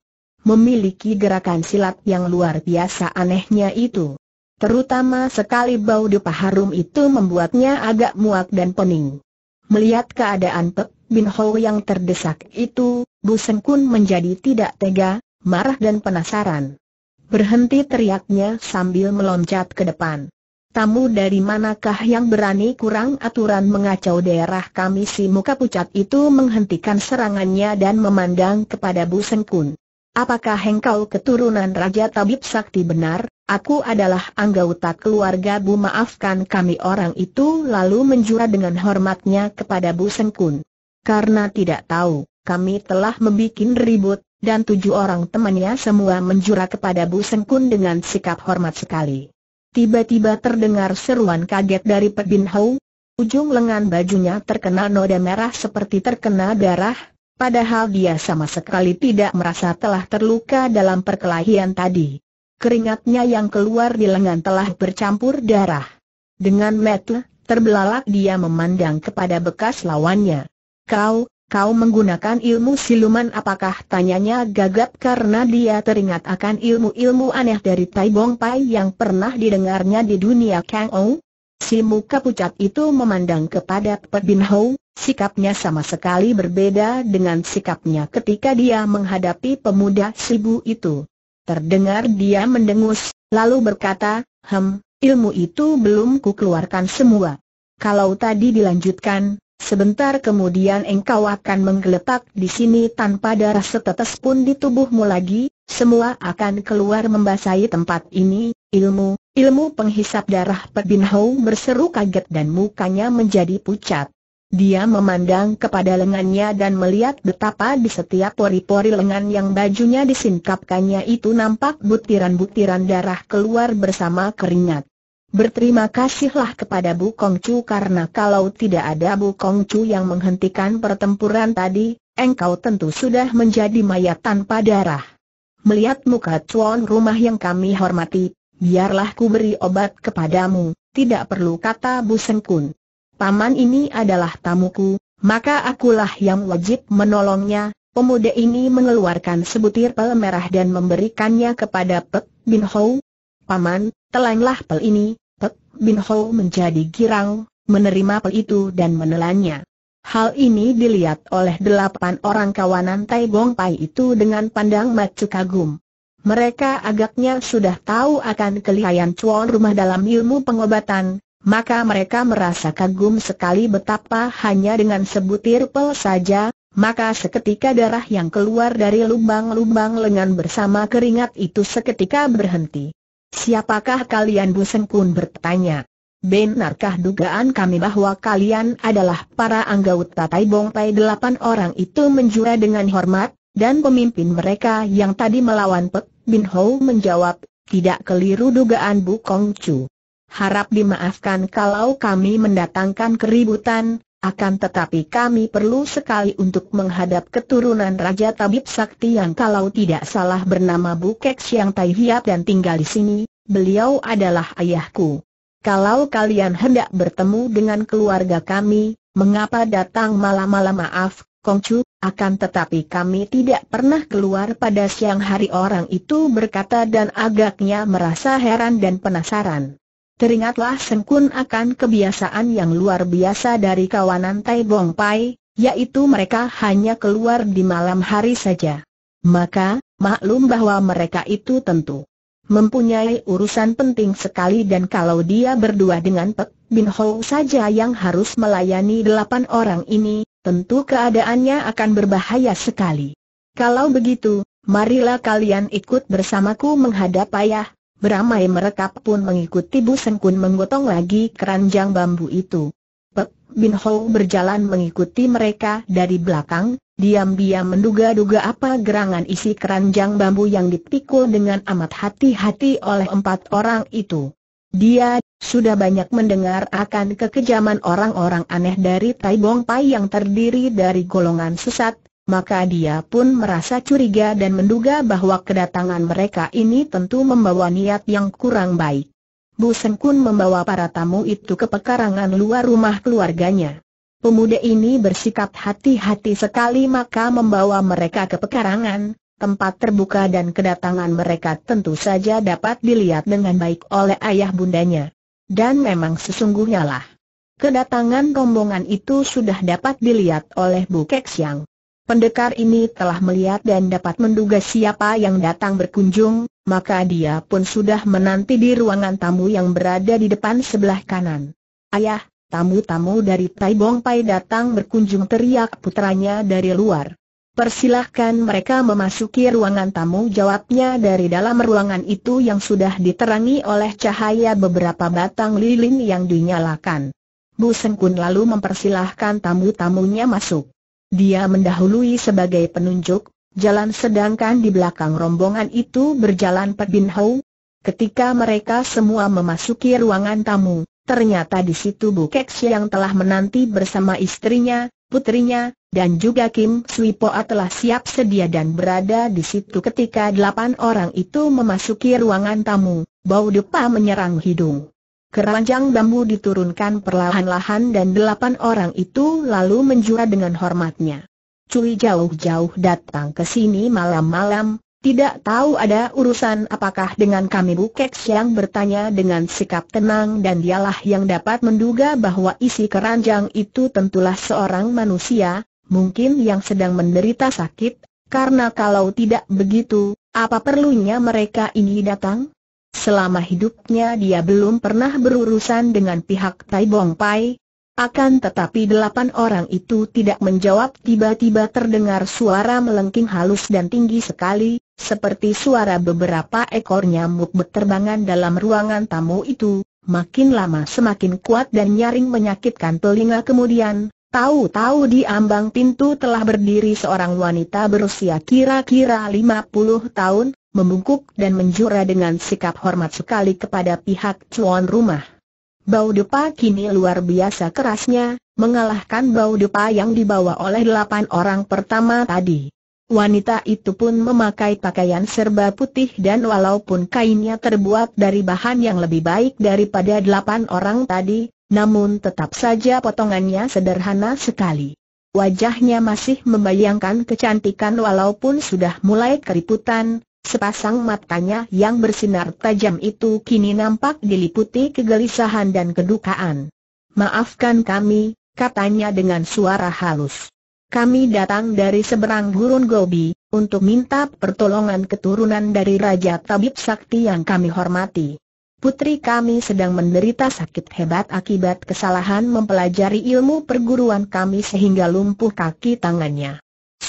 memiliki gerakan silat yang luar biasa anehnya itu. Terutama sekali bau dupa harum itu membuatnya agak muak dan pening. Melihat keadaan Pek Bin Hou yang terdesak itu, Bu Seng Kun menjadi tidak tega, marah dan penasaran. Berhenti teriaknya sambil meloncat ke depan. Tamu dari manakah yang berani kurang aturan mengacau daerah kami si muka pucat itu menghentikan serangannya dan memandang kepada Bu Sengkun. Apakah engkau keturunan Raja Tabib Sakti benar? Aku adalah anggota keluarga Bu maafkan kami orang itu lalu menjura dengan hormatnya kepada Bu Sengkun. Karena tidak tahu, kami telah membuat ribut, dan tujuh orang temannya semua menjura kepada Bu Sengkun dengan sikap hormat sekali. Tiba-tiba terdengar seruan kaget dari Pebin Hou. Ujung lengan bajunya terkena noda merah seperti terkena darah, padahal dia sama sekali tidak merasa telah terluka dalam perkelahian tadi. Keringatnya yang keluar di lengan telah bercampur darah. Dengan mata, terbelalak dia memandang kepada bekas lawannya. Kau, Kau menggunakan ilmu siluman apakah tanyanya gagap karena dia teringat akan ilmu-ilmu aneh dari Tai Bong Pai yang pernah didengarnya di dunia Kang Ou? Si muka pucat itu memandang kepada Pet Bin Hou, sikapnya sama sekali berbeda dengan sikapnya ketika dia menghadapi pemuda sibu itu. Terdengar dia mendengus, lalu berkata, Hem, ilmu itu belum kukeluarkan semua. Kalau tadi dilanjutkan, Sebentar kemudian engkau akan menggeletak di sini tanpa darah setetes pun di tubuhmu lagi, semua akan keluar membasahi tempat ini, ilmu, ilmu penghisap darah Pet Bin Hou berseru kaget dan mukanya menjadi pucat. Dia memandang kepada lengannya dan melihat betapa di setiap pori-pori lengan yang bajunya disingkapkannya itu nampak butiran-butiran darah keluar bersama keringat. Berterima kasihlah kepada Bu Kongcu karena kalau tidak ada Bu Kongcu yang menghentikan pertempuran tadi, engkau tentu sudah menjadi mayat tanpa darah. Melihat muka tuan rumah yang kami hormati, biarlah ku beri obat kepadamu, tidak perlu kata Bu Sengkun paman ini adalah tamuku, maka akulah yang wajib menolongnya. Pemuda ini mengeluarkan sebutir pel merah dan memberikannya kepada Pek Bin Hou. Paman, telanglah pel ini. Pek Bin Hou menjadi girang, menerima pel itu dan menelannya. Hal ini dilihat oleh delapan orang kawanan Tai Gong Pai itu dengan pandang mata kagum. Mereka agaknya sudah tahu akan kelihayan tuan rumah dalam ilmu pengobatan, maka mereka merasa kagum sekali betapa hanya dengan sebutir pel saja, maka seketika darah yang keluar dari lubang-lubang lengan bersama keringat itu seketika berhenti. Siapakah kalian Bu Sengkun bertanya? Benarkah dugaan kami bahwa kalian adalah para anggota Tai Bong Pai delapan orang itu menjura dengan hormat, dan pemimpin mereka yang tadi melawan Pek Bin Hou menjawab, tidak keliru dugaan Bu Kong Chu. Harap dimaafkan kalau kami mendatangkan keributan, akan tetapi kami perlu sekali untuk menghadap keturunan Raja Tabib Sakti yang kalau tidak salah bernama Bukek Siang Tai Hiap dan tinggal di sini, beliau adalah ayahku. Kalau kalian hendak bertemu dengan keluarga kami, mengapa datang malam-malam maaf, Kongcu, akan tetapi kami tidak pernah keluar pada siang hari orang itu berkata dan agaknya merasa heran dan penasaran. Teringatlah Sengkun akan kebiasaan yang luar biasa dari kawanan Tai Bong Pai, yaitu mereka hanya keluar di malam hari saja. Maka, maklum bahwa mereka itu tentu mempunyai urusan penting sekali dan kalau dia berdua dengan Pek Bin Hou saja yang harus melayani delapan orang ini, tentu keadaannya akan berbahaya sekali. Kalau begitu, marilah kalian ikut bersamaku menghadap ayah, Beramai mereka pun mengikuti Bu Sengkun menggotong lagi keranjang bambu itu. Pek Bin Hou berjalan mengikuti mereka dari belakang, diam-diam menduga-duga apa gerangan isi keranjang bambu yang dipikul dengan amat hati-hati oleh empat orang itu. Dia sudah banyak mendengar akan kekejaman orang-orang aneh dari Tai Bong Pai yang terdiri dari golongan sesat, maka dia pun merasa curiga dan menduga bahwa kedatangan mereka ini tentu membawa niat yang kurang baik. Bu Sengkun membawa para tamu itu ke pekarangan luar rumah keluarganya. Pemuda ini bersikap hati-hati sekali maka membawa mereka ke pekarangan, tempat terbuka dan kedatangan mereka tentu saja dapat dilihat dengan baik oleh ayah bundanya. Dan memang sesungguhnya lah. Kedatangan rombongan itu sudah dapat dilihat oleh Bu Kek Siang. Pendekar ini telah melihat dan dapat menduga siapa yang datang berkunjung, maka dia pun sudah menanti di ruangan tamu yang berada di depan sebelah kanan. Ayah, tamu-tamu dari Tai Bong Pai datang berkunjung teriak putranya dari luar. Persilahkan mereka memasuki ruangan tamu jawabnya dari dalam ruangan itu yang sudah diterangi oleh cahaya beberapa batang lilin yang dinyalakan. Bu Sengkun lalu mempersilahkan tamu-tamunya masuk. Dia mendahului sebagai penunjuk, jalan sedangkan di belakang rombongan itu berjalan Bin Hou. Ketika mereka semua memasuki ruangan tamu, ternyata di situ Bu Kek yang telah menanti bersama istrinya, putrinya, dan juga Kim Sui Poa telah siap sedia dan berada di situ ketika delapan orang itu memasuki ruangan tamu, bau depa menyerang hidung. Keranjang bambu diturunkan perlahan-lahan dan delapan orang itu lalu menjura dengan hormatnya. Cui jauh-jauh datang ke sini malam-malam, tidak tahu ada urusan apakah dengan kami Bukek yang bertanya dengan sikap tenang dan dialah yang dapat menduga bahwa isi keranjang itu tentulah seorang manusia, mungkin yang sedang menderita sakit, karena kalau tidak begitu, apa perlunya mereka ini datang? Selama hidupnya dia belum pernah berurusan dengan pihak Tai Bong Pai. Akan tetapi delapan orang itu tidak menjawab tiba-tiba terdengar suara melengking halus dan tinggi sekali, seperti suara beberapa ekor nyamuk berterbangan dalam ruangan tamu itu, makin lama semakin kuat dan nyaring menyakitkan telinga kemudian, Tahu-tahu di ambang pintu telah berdiri seorang wanita berusia kira-kira 50 tahun, membungkuk dan menjura dengan sikap hormat sekali kepada pihak tuan rumah. Bau depa kini luar biasa kerasnya, mengalahkan bau depa yang dibawa oleh delapan orang pertama tadi. Wanita itu pun memakai pakaian serba putih dan walaupun kainnya terbuat dari bahan yang lebih baik daripada delapan orang tadi, namun tetap saja potongannya sederhana sekali. Wajahnya masih membayangkan kecantikan walaupun sudah mulai keriputan, sepasang matanya yang bersinar tajam itu kini nampak diliputi kegelisahan dan kedukaan. Maafkan kami, katanya dengan suara halus. Kami datang dari seberang gurun Gobi, untuk minta pertolongan keturunan dari Raja Tabib Sakti yang kami hormati. Putri kami sedang menderita sakit hebat akibat kesalahan mempelajari ilmu perguruan kami sehingga lumpuh kaki tangannya.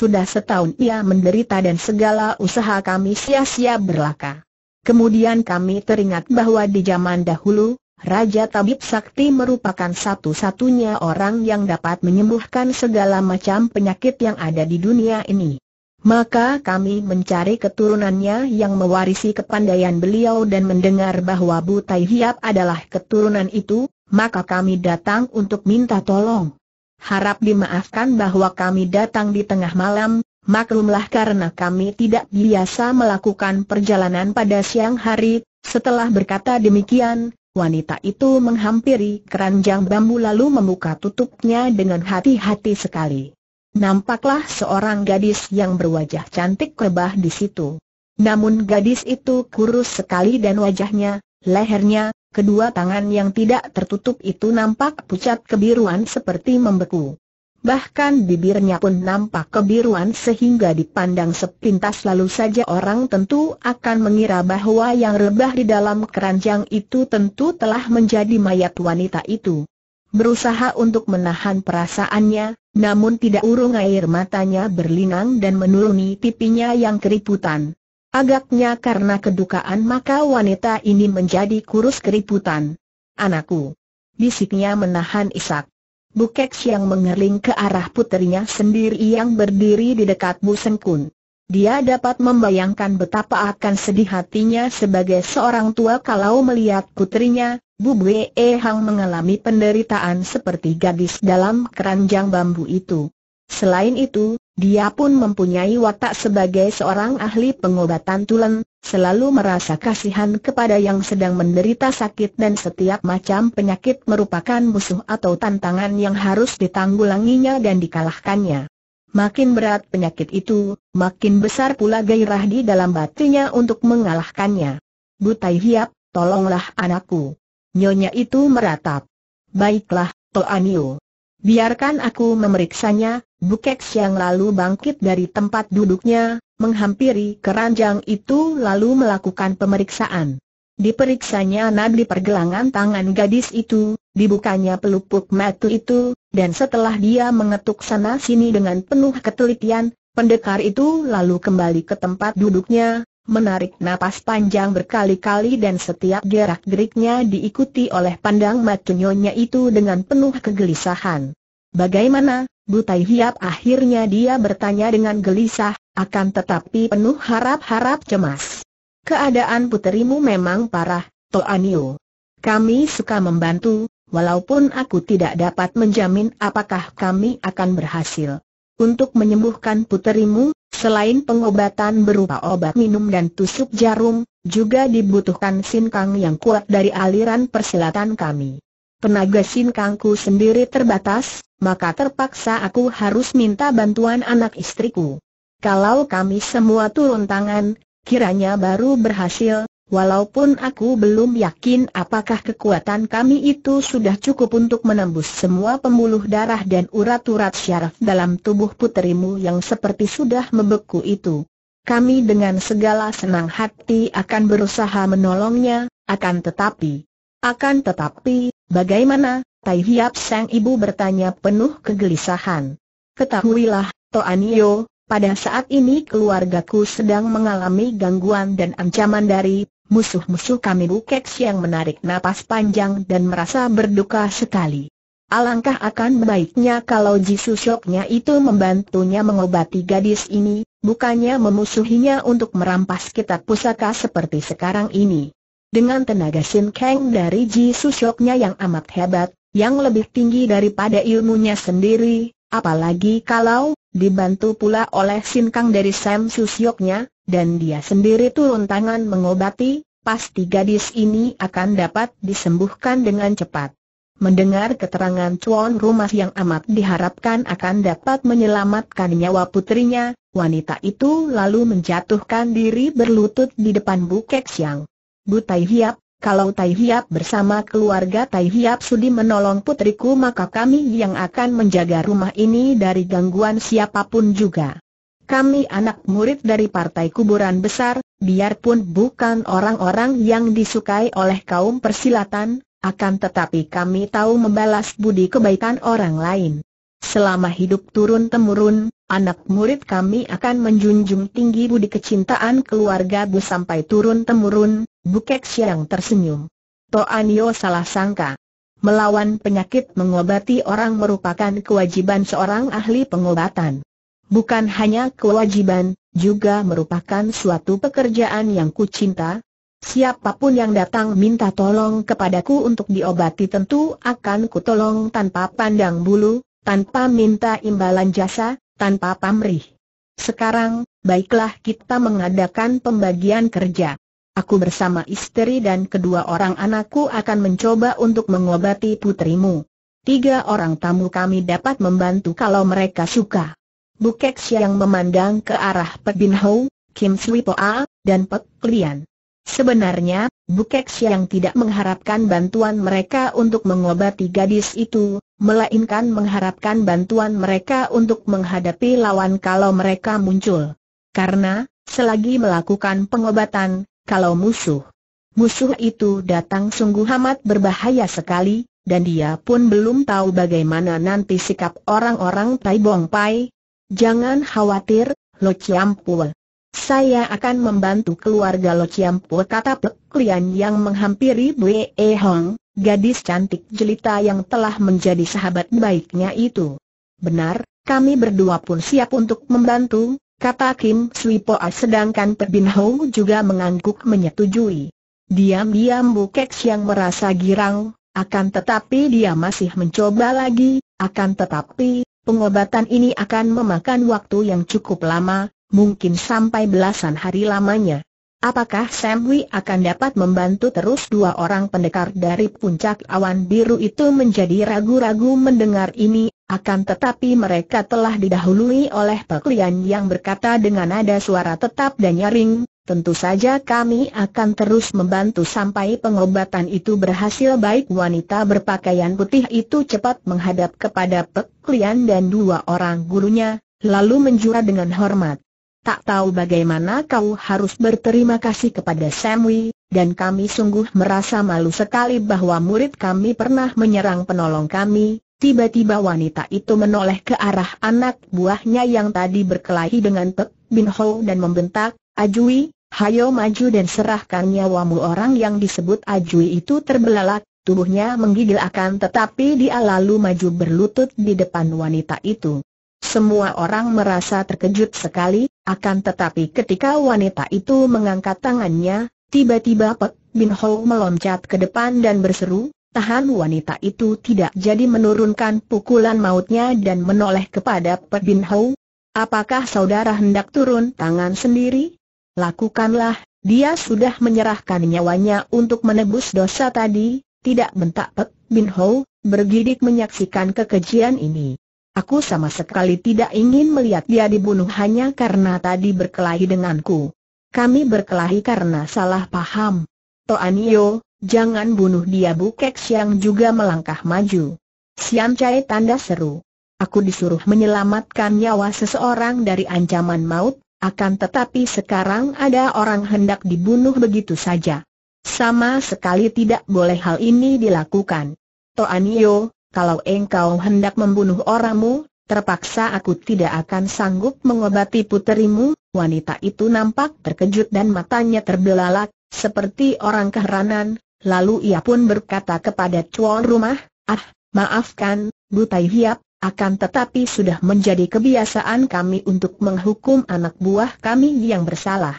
Sudah setahun ia menderita dan segala usaha kami sia-sia berlaka. Kemudian kami teringat bahwa di zaman dahulu, Raja Tabib Sakti merupakan satu-satunya orang yang dapat menyembuhkan segala macam penyakit yang ada di dunia ini. Maka kami mencari keturunannya yang mewarisi kepandaian beliau dan mendengar bahwa Bu Tai Hiap adalah keturunan itu, maka kami datang untuk minta tolong. Harap dimaafkan bahwa kami datang di tengah malam, maklumlah karena kami tidak biasa melakukan perjalanan pada siang hari, setelah berkata demikian, Wanita itu menghampiri keranjang bambu lalu membuka tutupnya dengan hati-hati sekali. Nampaklah seorang gadis yang berwajah cantik rebah di situ. Namun gadis itu kurus sekali dan wajahnya, lehernya, kedua tangan yang tidak tertutup itu nampak pucat kebiruan seperti membeku. Bahkan bibirnya pun nampak kebiruan sehingga dipandang sepintas lalu saja orang tentu akan mengira bahwa yang rebah di dalam keranjang itu tentu telah menjadi mayat wanita itu. Berusaha untuk menahan perasaannya, namun tidak urung air matanya berlinang dan menuruni pipinya yang keriputan. Agaknya karena kedukaan maka wanita ini menjadi kurus keriputan. Anakku. Bisiknya menahan isak. Bukek Siang mengerling ke arah puterinya sendiri yang berdiri di dekat Bu Sengkun. Dia dapat membayangkan betapa akan sedih hatinya sebagai seorang tua kalau melihat putrinya, Bu Bue Hang mengalami penderitaan seperti gadis dalam keranjang bambu itu. Selain itu, dia pun mempunyai watak sebagai seorang ahli pengobatan tulen, selalu merasa kasihan kepada yang sedang menderita sakit dan setiap macam penyakit merupakan musuh atau tantangan yang harus ditanggulanginya dan dikalahkannya. Makin berat penyakit itu, makin besar pula gairah di dalam batinnya untuk mengalahkannya. Butai Hiap, tolonglah anakku. Nyonya itu meratap. Baiklah, Toanio. Biarkan aku memeriksanya, Bukek Siang lalu bangkit dari tempat duduknya, menghampiri keranjang itu lalu melakukan pemeriksaan. Diperiksanya nadi pergelangan tangan gadis itu, dibukanya pelupuk matu itu, dan setelah dia mengetuk sana-sini dengan penuh ketelitian, pendekar itu lalu kembali ke tempat duduknya, menarik napas panjang berkali-kali dan setiap gerak-geriknya diikuti oleh pandang matu nyonya itu dengan penuh kegelisahan. Bagaimana, Butai Hiap akhirnya dia bertanya dengan gelisah, akan tetapi penuh harap-harap cemas. Keadaan puterimu memang parah, Toanio. Kami suka membantu, walaupun aku tidak dapat menjamin apakah kami akan berhasil. Untuk menyembuhkan puterimu, selain pengobatan berupa obat minum dan tusuk jarum, juga dibutuhkan sinkang yang kuat dari aliran persilatan kami. Tenaga sinkangku sendiri terbatas, maka terpaksa aku harus minta bantuan anak istriku. Kalau kami semua turun tangan, kiranya baru berhasil, walaupun aku belum yakin apakah kekuatan kami itu sudah cukup untuk menembus semua pembuluh darah dan urat-urat syaraf dalam tubuh puterimu yang seperti sudah membeku itu. Kami dengan segala senang hati akan berusaha menolongnya, akan tetapi, akan tetapi, bagaimana, Tai Hiap sang ibu bertanya penuh kegelisahan. Ketahuilah, Toanio, pada saat ini keluargaku sedang mengalami gangguan dan ancaman dari musuh-musuh kami Bukek yang menarik napas panjang dan merasa berduka sekali. Alangkah akan baiknya kalau Jisusyoknya itu membantunya mengobati gadis ini, bukannya memusuhinya untuk merampas kitab pusaka seperti sekarang ini. Dengan tenaga Sin Kang dari Jisusyoknya yang amat hebat, yang lebih tinggi daripada ilmunya sendiri, apalagi kalau dibantu pula oleh Sin Kang dari Sam Susyoknya, dan dia sendiri turun tangan mengobati, pasti gadis ini akan dapat disembuhkan dengan cepat. Mendengar keterangan tuan rumah yang amat diharapkan akan dapat menyelamatkan nyawa putrinya, wanita itu lalu menjatuhkan diri berlutut di depan Bukek Siang. Bu Tai Hiap, kalau Tai Hiap bersama keluarga Tai Hiap sudi menolong putriku maka kami yang akan menjaga rumah ini dari gangguan siapa pun juga. Kami anak murid dari partai kuburan besar, biarpun bukan orang-orang yang disukai oleh kaum persilatan, akan tetapi kami tahu membalas budi kebaikan orang lain. Selama hidup turun-temurun, anak murid kami akan menjunjung tinggi budi kecintaan keluarga Bu sampai turun-temurun, Bukek Siang tersenyum. Toanio salah sangka. Melawan penyakit mengobati orang merupakan kewajiban seorang ahli pengobatan. Bukan hanya kewajiban, juga merupakan suatu pekerjaan yang kucinta, Siapa pun yang datang minta tolong kepadaku untuk diobati tentu akan kutolong tanpa pandang bulu, tanpa minta imbalan jasa, tanpa pamrih. Sekarang, baiklah kita mengadakan pembagian kerja. Aku bersama istri dan kedua orang anakku akan mencoba untuk mengobati putrimu. Tiga orang tamu kami dapat membantu kalau mereka suka. Bukek yang memandang ke arah Pek Bin Ho, Kim Sui Poa, dan Pek Lian. Sebenarnya, Bukek yang tidak mengharapkan bantuan mereka untuk mengobati gadis itu, melainkan mengharapkan bantuan mereka untuk menghadapi lawan kalau mereka muncul. Karena, selagi melakukan pengobatan, kalau musuh, musuh itu datang sungguh amat berbahaya sekali, dan dia pun belum tahu bagaimana nanti sikap orang-orang Tai Bong Pai. Jangan khawatir, Lo Chiampul. Saya akan membantu keluarga Lo Chiampo kata Peklian yang menghampiri Bue E Hong, gadis cantik jelita yang telah menjadi sahabat baiknya itu. Benar, kami berdua pun siap untuk membantu, kata Kim Sui Poa sedangkan Perbin Ho juga mengangguk menyetujui. Diam-diam Bukek yang merasa girang, akan tetapi dia masih mencoba lagi, akan tetapi, pengobatan ini akan memakan waktu yang cukup lama, mungkin sampai belasan hari lamanya. Apakah Sam Wi akan dapat membantu terus dua orang pendekar dari puncak awan biru itu menjadi ragu-ragu mendengar ini, akan tetapi mereka telah didahului oleh Peklian yang berkata dengan nada suara tetap dan nyaring, tentu saja kami akan terus membantu sampai pengobatan itu berhasil baik wanita berpakaian putih itu cepat menghadap kepada Peklian dan dua orang gurunya, lalu menjura dengan hormat. Tak tahu bagaimana kau harus berterima kasih kepada Samwi, dan kami sungguh merasa malu sekali bahwa murid kami pernah menyerang penolong kami. Tiba-tiba wanita itu menoleh ke arah anak buahnya yang tadi berkelahi dengan Pek Bin Ho dan membentak, Ajui, hayo maju dan serahkan nyawamu orang yang disebut Ajui itu terbelalak, tubuhnya menggigil akan tetapi dia lalu maju berlutut di depan wanita itu. Semua orang merasa terkejut sekali, akan tetapi ketika wanita itu mengangkat tangannya, tiba-tiba Pek Bin Ho meloncat ke depan dan berseru, tahan wanita itu tidak jadi menurunkan pukulan mautnya dan menoleh kepada Pek Bin Ho. Apakah saudara hendak turun tangan sendiri? Lakukanlah, dia sudah menyerahkan nyawanya untuk menebus dosa tadi, tidak bentak Pek Bin Ho, bergidik menyaksikan kekejian ini. Aku sama sekali tidak ingin melihat dia dibunuh hanya karena tadi berkelahi denganku. Kami berkelahi karena salah paham. Toanio, jangan bunuh dia Bukek Siang juga melangkah maju. Sian Cai tanda seru. Aku disuruh menyelamatkan nyawa seseorang dari ancaman maut, akan tetapi sekarang ada orang hendak dibunuh begitu saja. Sama sekali tidak boleh hal ini dilakukan. Toanio, kalau engkau hendak membunuh orangmu, terpaksa aku tidak akan sanggup mengobati puterimu. Wanita itu nampak terkejut dan matanya terbelalak, seperti orang keheranan, lalu ia pun berkata kepada tuan rumah, Ah, Maafkan, Butai Hiap, akan tetapi sudah menjadi kebiasaan kami untuk menghukum anak buah kami yang bersalah.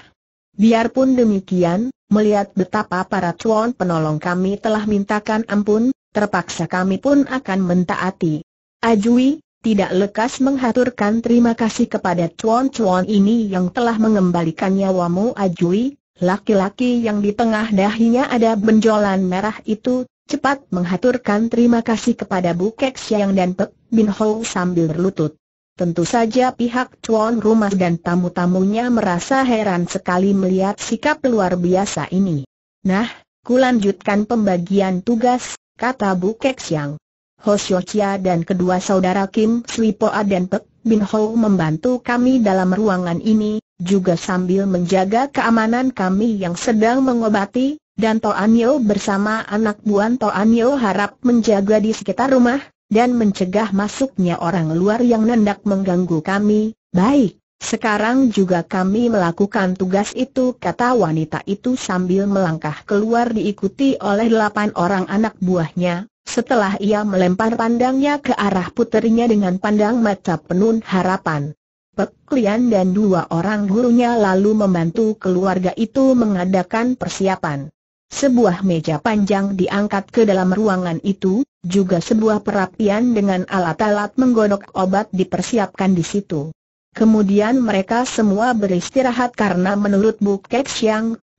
Biarpun demikian, melihat betapa para tuan penolong kami telah mintakan ampun, terpaksa kami pun akan mentaati. Ajui, tidak lekas menghaturkan terima kasih kepada tuan-tuan ini yang telah mengembalikan nyawamu Ajui, laki-laki yang di tengah dahinya ada benjolan merah itu, cepat menghaturkan terima kasih kepada Bu Kek Siang dan Pek Bin Ho sambil berlutut. Tentu saja pihak tuan rumah dan tamu-tamunya merasa heran sekali melihat sikap luar biasa ini. Nah, kulanjutkan pembagian tugas, kata Bu Kek Siang. Ho Chia dan kedua saudara Kim Sui Poa dan Pek Bin Ho membantu kami dalam ruangan ini, juga sambil menjaga keamanan kami yang sedang mengobati, dan Toan Yo bersama anak buan Toan Yo harap menjaga di sekitar rumah, dan mencegah masuknya orang luar yang hendak mengganggu kami. Baik, sekarang juga kami melakukan tugas itu kata wanita itu sambil melangkah keluar diikuti oleh delapan orang anak buahnya. Setelah ia melempar pandangnya ke arah puterinya dengan pandang mata penuh harapan. Pek Klian dan dua orang gurunya lalu membantu keluarga itu mengadakan persiapan. Sebuah meja panjang diangkat ke dalam ruangan itu, juga sebuah perapian dengan alat-alat menggodok obat dipersiapkan di situ. Kemudian mereka semua beristirahat karena menurut Bu Kek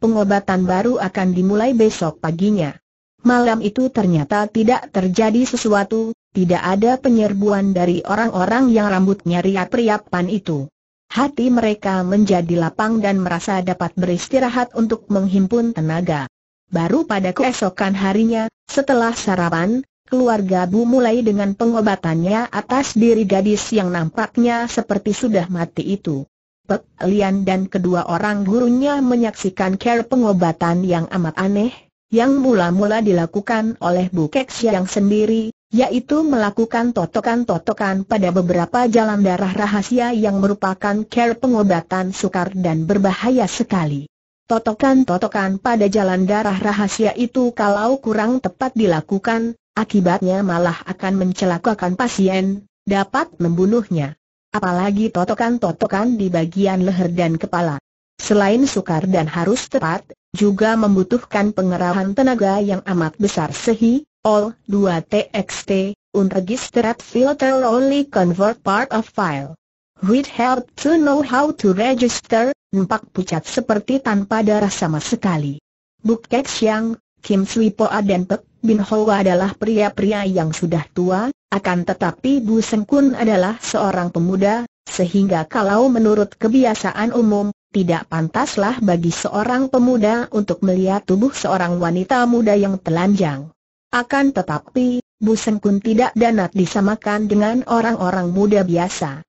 pengobatan baru akan dimulai besok paginya. Malam itu ternyata tidak terjadi sesuatu, tidak ada penyerbuan dari orang-orang yang rambutnya riap-riapan itu. Hati mereka menjadi lapang dan merasa dapat beristirahat untuk menghimpun tenaga. Baru pada keesokan harinya, setelah sarapan, keluarga Bu mulai dengan pengobatannya atas diri gadis yang nampaknya seperti sudah mati itu. Pek Lian dan kedua orang gurunya menyaksikan care pengobatan yang amat aneh, yang mula-mula dilakukan oleh Bu Kek Siang sendiri, yaitu melakukan totokan-totokan pada beberapa jalan darah rahasia yang merupakan care pengobatan sukar dan berbahaya sekali. Totokan-totokan pada jalan darah rahasia itu kalau kurang tepat dilakukan, akibatnya malah akan mencelakakan pasien, dapat membunuhnya. Apalagi totokan-totokan di bagian leher dan kepala. Selain sukar dan harus tepat, juga membutuhkan pengerahan tenaga yang amat besar sehi, all 2 txt, unregistered filter only convert part of file. With help to know how to register, nampak pucat seperti tanpa darah sama sekali. Buk Kek Siang, Kim Sui Poa dan Pek Bin Ho adalah pria-pria yang sudah tua, akan tetapi Bu Seng Kun adalah seorang pemuda, sehingga kalau menurut kebiasaan umum, tidak pantaslah bagi seorang pemuda untuk melihat tubuh seorang wanita muda yang telanjang. Akan tetapi, Bu Seng Kun tidak dapat disamakan dengan orang-orang muda biasa.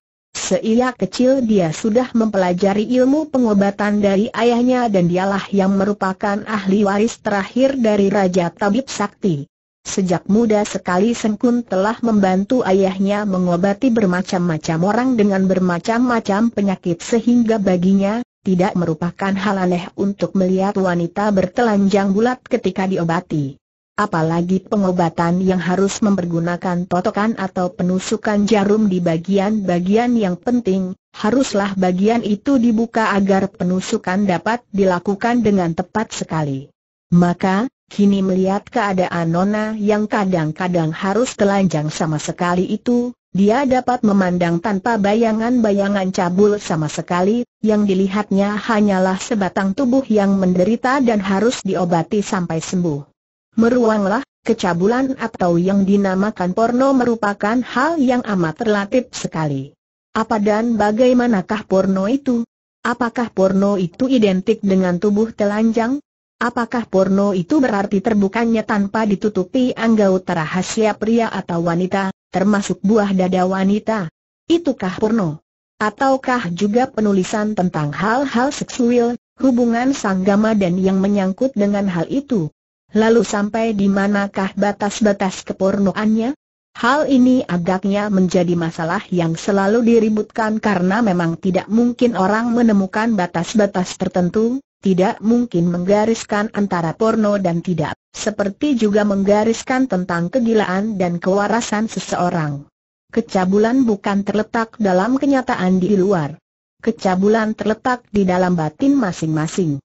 Seia kecil dia sudah mempelajari ilmu pengobatan dari ayahnya dan dialah yang merupakan ahli waris terakhir dari Raja Tabib Sakti. Sejak muda sekali Sengkun telah membantu ayahnya mengobati bermacam-macam orang dengan bermacam-macam penyakit sehingga baginya, tidak merupakan hal aneh untuk melihat wanita bertelanjang bulat ketika diobati apalagi pengobatan yang harus mempergunakan totokan atau penusukan jarum di bagian-bagian yang penting, haruslah bagian itu dibuka agar penusukan dapat dilakukan dengan tepat sekali. Maka, kini melihat keadaan Nona yang kadang-kadang harus telanjang sama sekali itu, dia dapat memandang tanpa bayangan-bayangan cabul sama sekali, yang dilihatnya hanyalah sebatang tubuh yang menderita dan harus diobati sampai sembuh. Meruanglah, kecabulan atau yang dinamakan porno merupakan hal yang amat relatif sekali. Apa dan bagaimanakah porno itu? Apakah porno itu identik dengan tubuh telanjang? Apakah porno itu berarti terbukanya tanpa ditutupi anggota rahasia pria atau wanita, termasuk buah dada wanita? Itukah porno? Ataukah juga penulisan tentang hal-hal seksual, hubungan sanggama dan yang menyangkut dengan hal itu? Lalu sampai di manakah batas-batas kepornoannya? Hal ini agaknya menjadi masalah yang selalu diributkan karena memang tidak mungkin orang menemukan batas-batas tertentu, tidak mungkin menggariskan antara porno dan tidak, seperti juga menggariskan tentang kegilaan dan kewarasan seseorang. Kecabulan bukan terletak dalam kenyataan di luar. Kecabulan terletak di dalam batin masing-masing.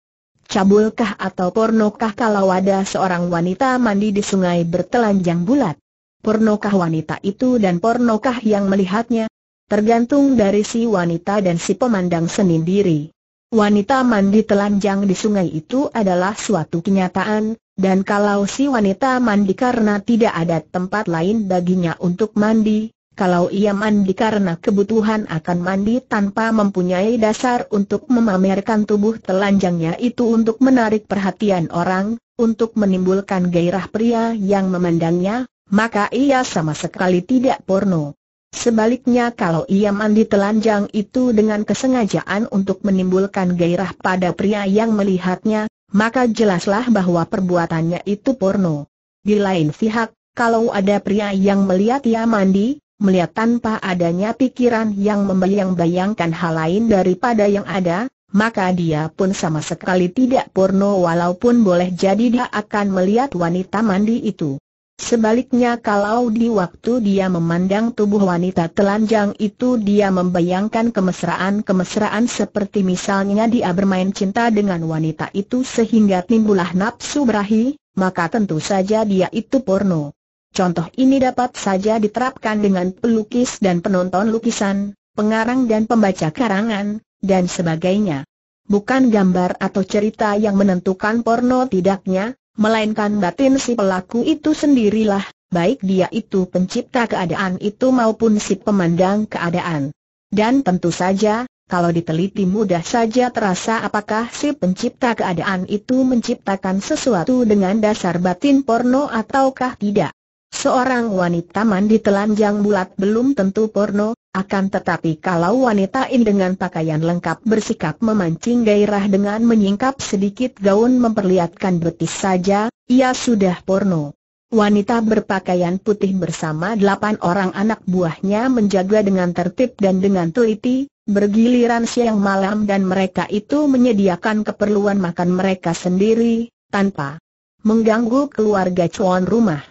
Cabulkah atau pornokah kalau ada seorang wanita mandi di sungai bertelanjang bulat? Pornokah wanita itu dan pornokah yang melihatnya? Tergantung dari si wanita dan si pemandang sendiri. Wanita mandi telanjang di sungai itu adalah suatu kenyataan, dan kalau si wanita mandi karena tidak ada tempat lain baginya untuk mandi, kalau ia mandi karena kebutuhan akan mandi tanpa mempunyai dasar untuk memamerkan tubuh telanjangnya itu untuk menarik perhatian orang, untuk menimbulkan gairah pria yang memandangnya, maka ia sama sekali tidak porno. Sebaliknya kalau ia mandi telanjang itu dengan kesengajaan untuk menimbulkan gairah pada pria yang melihatnya, maka jelaslah bahwa perbuatannya itu porno. Di lain pihak, kalau ada pria yang melihat ia mandi, melihat tanpa adanya pikiran yang membayang-bayangkan hal lain daripada yang ada, maka dia pun sama sekali tidak porno walaupun boleh jadi dia akan melihat wanita mandi itu. Sebaliknya kalau di waktu dia memandang tubuh wanita telanjang itu dia membayangkan kemesraan-kemesraan seperti misalnya dia bermain cinta dengan wanita itu sehingga timbullah nafsu berahi, maka tentu saja dia itu porno. Contoh ini dapat saja diterapkan dengan pelukis dan penonton lukisan, pengarang dan pembaca karangan, dan sebagainya. Bukan gambar atau cerita yang menentukan porno tidaknya, melainkan batin si pelaku itu sendirilah, baik dia itu pencipta keadaan itu maupun si pemandang keadaan. Dan tentu saja, kalau diteliti mudah saja terasa apakah si pencipta keadaan itu menciptakan sesuatu dengan dasar batin porno ataukah tidak. Seorang wanita mandi telanjang bulat belum tentu porno, akan tetapi kalau wanita ini dengan pakaian lengkap bersikap memancing gairah dengan menyingkap sedikit gaun memperlihatkan betis saja, ia sudah porno. Wanita berpakaian putih bersama delapan orang anak buahnya menjaga dengan tertib dan dengan teliti, bergiliran siang malam dan mereka itu menyediakan keperluan makan mereka sendiri, tanpa mengganggu keluarga cuan rumah.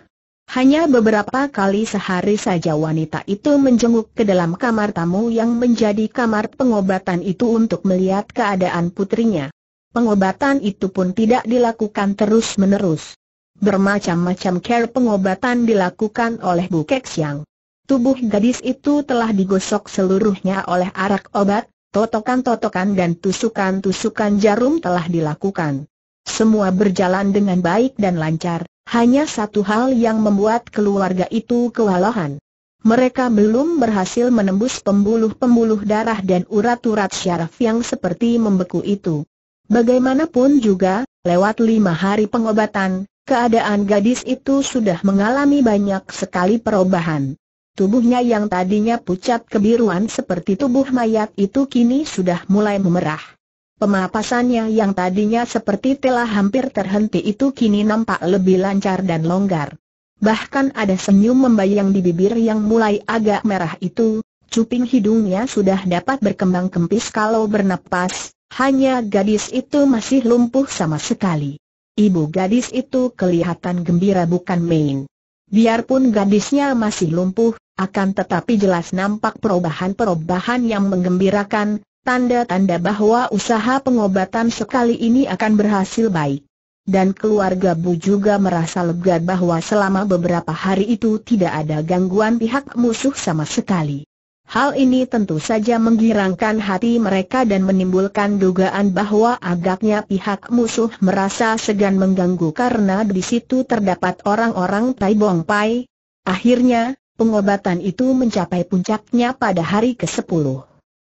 Hanya beberapa kali sehari saja wanita itu menjenguk ke dalam kamar tamu yang menjadi kamar pengobatan itu untuk melihat keadaan putrinya. Pengobatan itu pun tidak dilakukan terus-menerus. Bermacam-macam care pengobatan dilakukan oleh Bu Kek Siang. Tubuh gadis itu telah digosok seluruhnya oleh arak obat, totokan-totokan dan tusukan-tusukan jarum telah dilakukan. Semua berjalan dengan baik dan lancar, hanya satu hal yang membuat keluarga itu kewalahan. Mereka belum berhasil menembus pembuluh-pembuluh darah dan urat-urat syaraf yang seperti membeku itu. Bagaimanapun juga, lewat lima hari pengobatan, keadaan gadis itu sudah mengalami banyak sekali perubahan. Tubuhnya yang tadinya pucat kebiruan seperti tubuh mayat itu kini sudah mulai memerah. Pemapasannya yang tadinya seperti telah hampir terhenti itu kini nampak lebih lancar dan longgar. Bahkan ada senyum membayang di bibir yang mulai agak merah itu, cuping hidungnya sudah dapat berkembang kempis kalau bernapas, hanya gadis itu masih lumpuh sama sekali. Ibu gadis itu kelihatan gembira bukan main. Biarpun gadisnya masih lumpuh, akan tetapi jelas nampak perubahan-perubahan yang menggembirakan, tanda-tanda bahwa usaha pengobatan sekali ini akan berhasil baik. Dan keluarga Bu juga merasa lega bahwa selama beberapa hari itu tidak ada gangguan pihak musuh sama sekali. Hal ini tentu saja menggirangkan hati mereka dan menimbulkan dugaan bahwa agaknya pihak musuh merasa segan mengganggu karena di situ terdapat orang-orang Tai Bong Pai. Akhirnya, pengobatan itu mencapai puncaknya pada hari ke-10.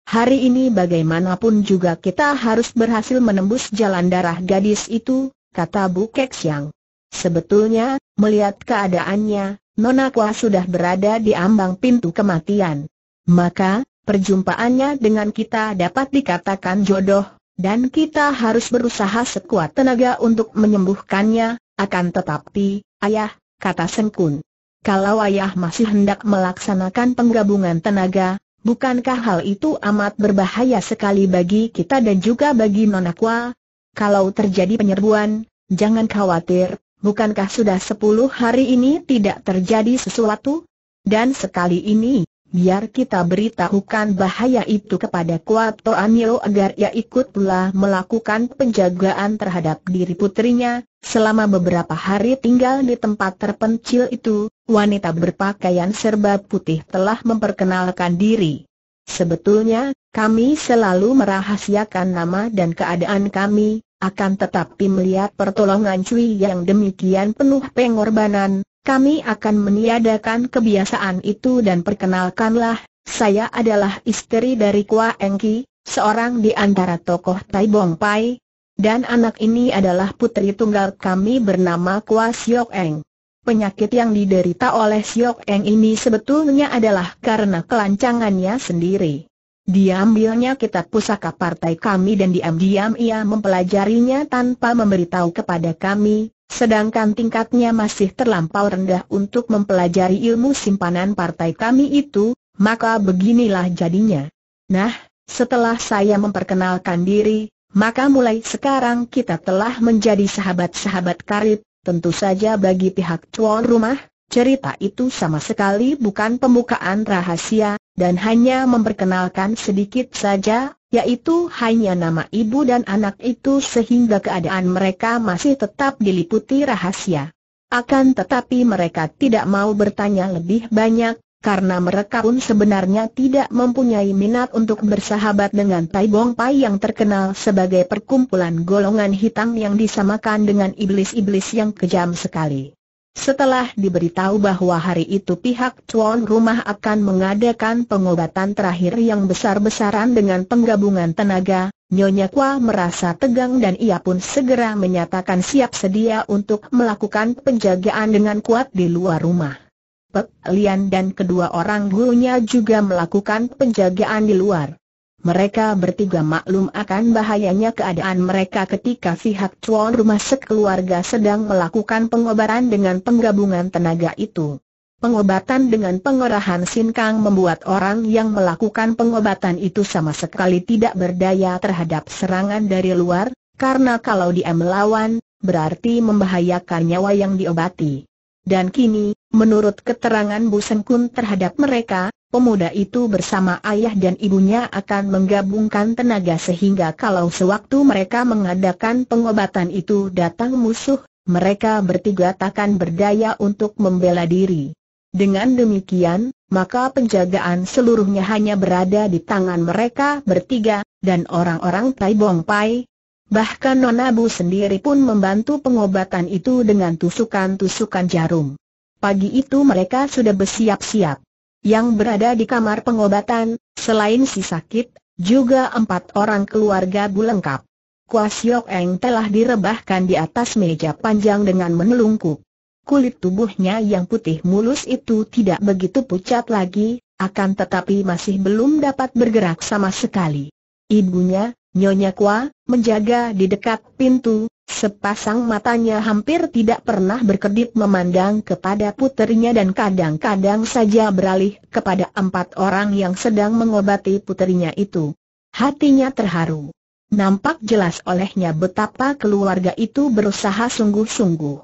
Hari ini bagaimanapun juga kita harus berhasil menembus jalan darah gadis itu, kata Bu Kek Siang. Sebetulnya, melihat keadaannya, Nona Kwa sudah berada di ambang pintu kematian. Maka, perjumpaannya dengan kita dapat dikatakan jodoh, dan kita harus berusaha sekuat tenaga untuk menyembuhkannya, akan tetapi, ayah, kata Sengkun. Kalau ayah masih hendak melaksanakan penggabungan tenaga, Bukankah hal itu amat berbahaya sekali bagi kita dan juga bagi Nona Kwa? kalau terjadi penyerbuan, jangan khawatir, bukankah sudah sepuluh hari ini tidak terjadi sesuatu? Dan sekali ini, biar kita beritahukan bahaya itu kepada Kuato Anio agar ia ikut pula melakukan penjagaan terhadap diri putrinya, selama beberapa hari tinggal di tempat terpencil itu, wanita berpakaian serba putih telah memperkenalkan diri. Sebetulnya, kami selalu merahasiakan nama dan keadaan kami, akan tetapi melihat pertolongan Cui yang demikian penuh pengorbanan, kami akan meniadakan kebiasaan itu dan perkenalkanlah, saya adalah istri dari Kua Engki, seorang di antara tokoh Tai Bong Pai, dan anak ini adalah putri tunggal kami bernama Kua Siok Eng. Penyakit yang diderita oleh Siok Eng ini sebetulnya adalah karena kelancangannya sendiri. Diambilnya kitab pusaka partai kami dan diam-diam ia mempelajarinya tanpa memberitahu kepada kami, sedangkan tingkatnya masih terlampau rendah untuk mempelajari ilmu simpanan partai kami itu, maka beginilah jadinya. Nah, setelah saya memperkenalkan diri, maka mulai sekarang kita telah menjadi sahabat-sahabat karib, Tentu saja bagi pihak tuan rumah, cerita itu sama sekali bukan pembukaan rahasia, dan hanya memperkenalkan sedikit saja, yaitu hanya nama ibu dan anak itu sehingga keadaan mereka masih tetap diliputi rahasia. Akan tetapi mereka tidak mau bertanya lebih banyak, karena mereka pun sebenarnya tidak mempunyai minat untuk bersahabat dengan Tai Bong Pai yang terkenal sebagai perkumpulan golongan hitam yang disamakan dengan iblis-iblis yang kejam sekali. Setelah diberitahu bahwa hari itu pihak tuan rumah akan mengadakan pengobatan terakhir yang besar-besaran dengan penggabungan tenaga, Nyonya Kwa merasa tegang dan ia pun segera menyatakan siap sedia untuk melakukan penjagaan dengan kuat di luar rumah. Pek Lian dan kedua orang gurunya juga melakukan penjagaan di luar. Mereka bertiga maklum akan bahayanya keadaan mereka ketika pihak tuan rumah sekeluarga sedang melakukan pengobatan dengan penggabungan tenaga itu. Pengobatan dengan pengerahan sinkang membuat orang yang melakukan pengobatan itu sama sekali tidak berdaya terhadap serangan dari luar, karena kalau dia melawan, berarti membahayakan nyawa yang diobati. Dan kini, menurut keterangan Bu Sengkun terhadap mereka, pemuda itu bersama ayah dan ibunya akan menggabungkan tenaga sehingga kalau sewaktu mereka mengadakan pengobatan itu datang musuh, mereka bertiga takkan berdaya untuk membela diri. Dengan demikian, maka penjagaan seluruhnya hanya berada di tangan mereka bertiga, dan orang-orang Tai Bong Pai, Bahkan Nona Bu sendiri pun membantu pengobatan itu dengan tusukan-tusukan jarum. Pagi itu mereka sudah bersiap-siap. Yang berada di kamar pengobatan, selain si sakit, juga empat orang keluarga Bu lengkap. Kuasiok Eng telah direbahkan di atas meja panjang dengan menelungkup. Kulit tubuhnya yang putih mulus itu tidak begitu pucat lagi, akan tetapi masih belum dapat bergerak sama sekali. Ibunya, Nyonya Kwa, menjaga di dekat pintu, sepasang matanya hampir tidak pernah berkedip memandang kepada puterinya dan kadang-kadang saja beralih kepada empat orang yang sedang mengobati puterinya itu. Hatinya terharu. Nampak jelas olehnya betapa keluarga itu berusaha sungguh-sungguh.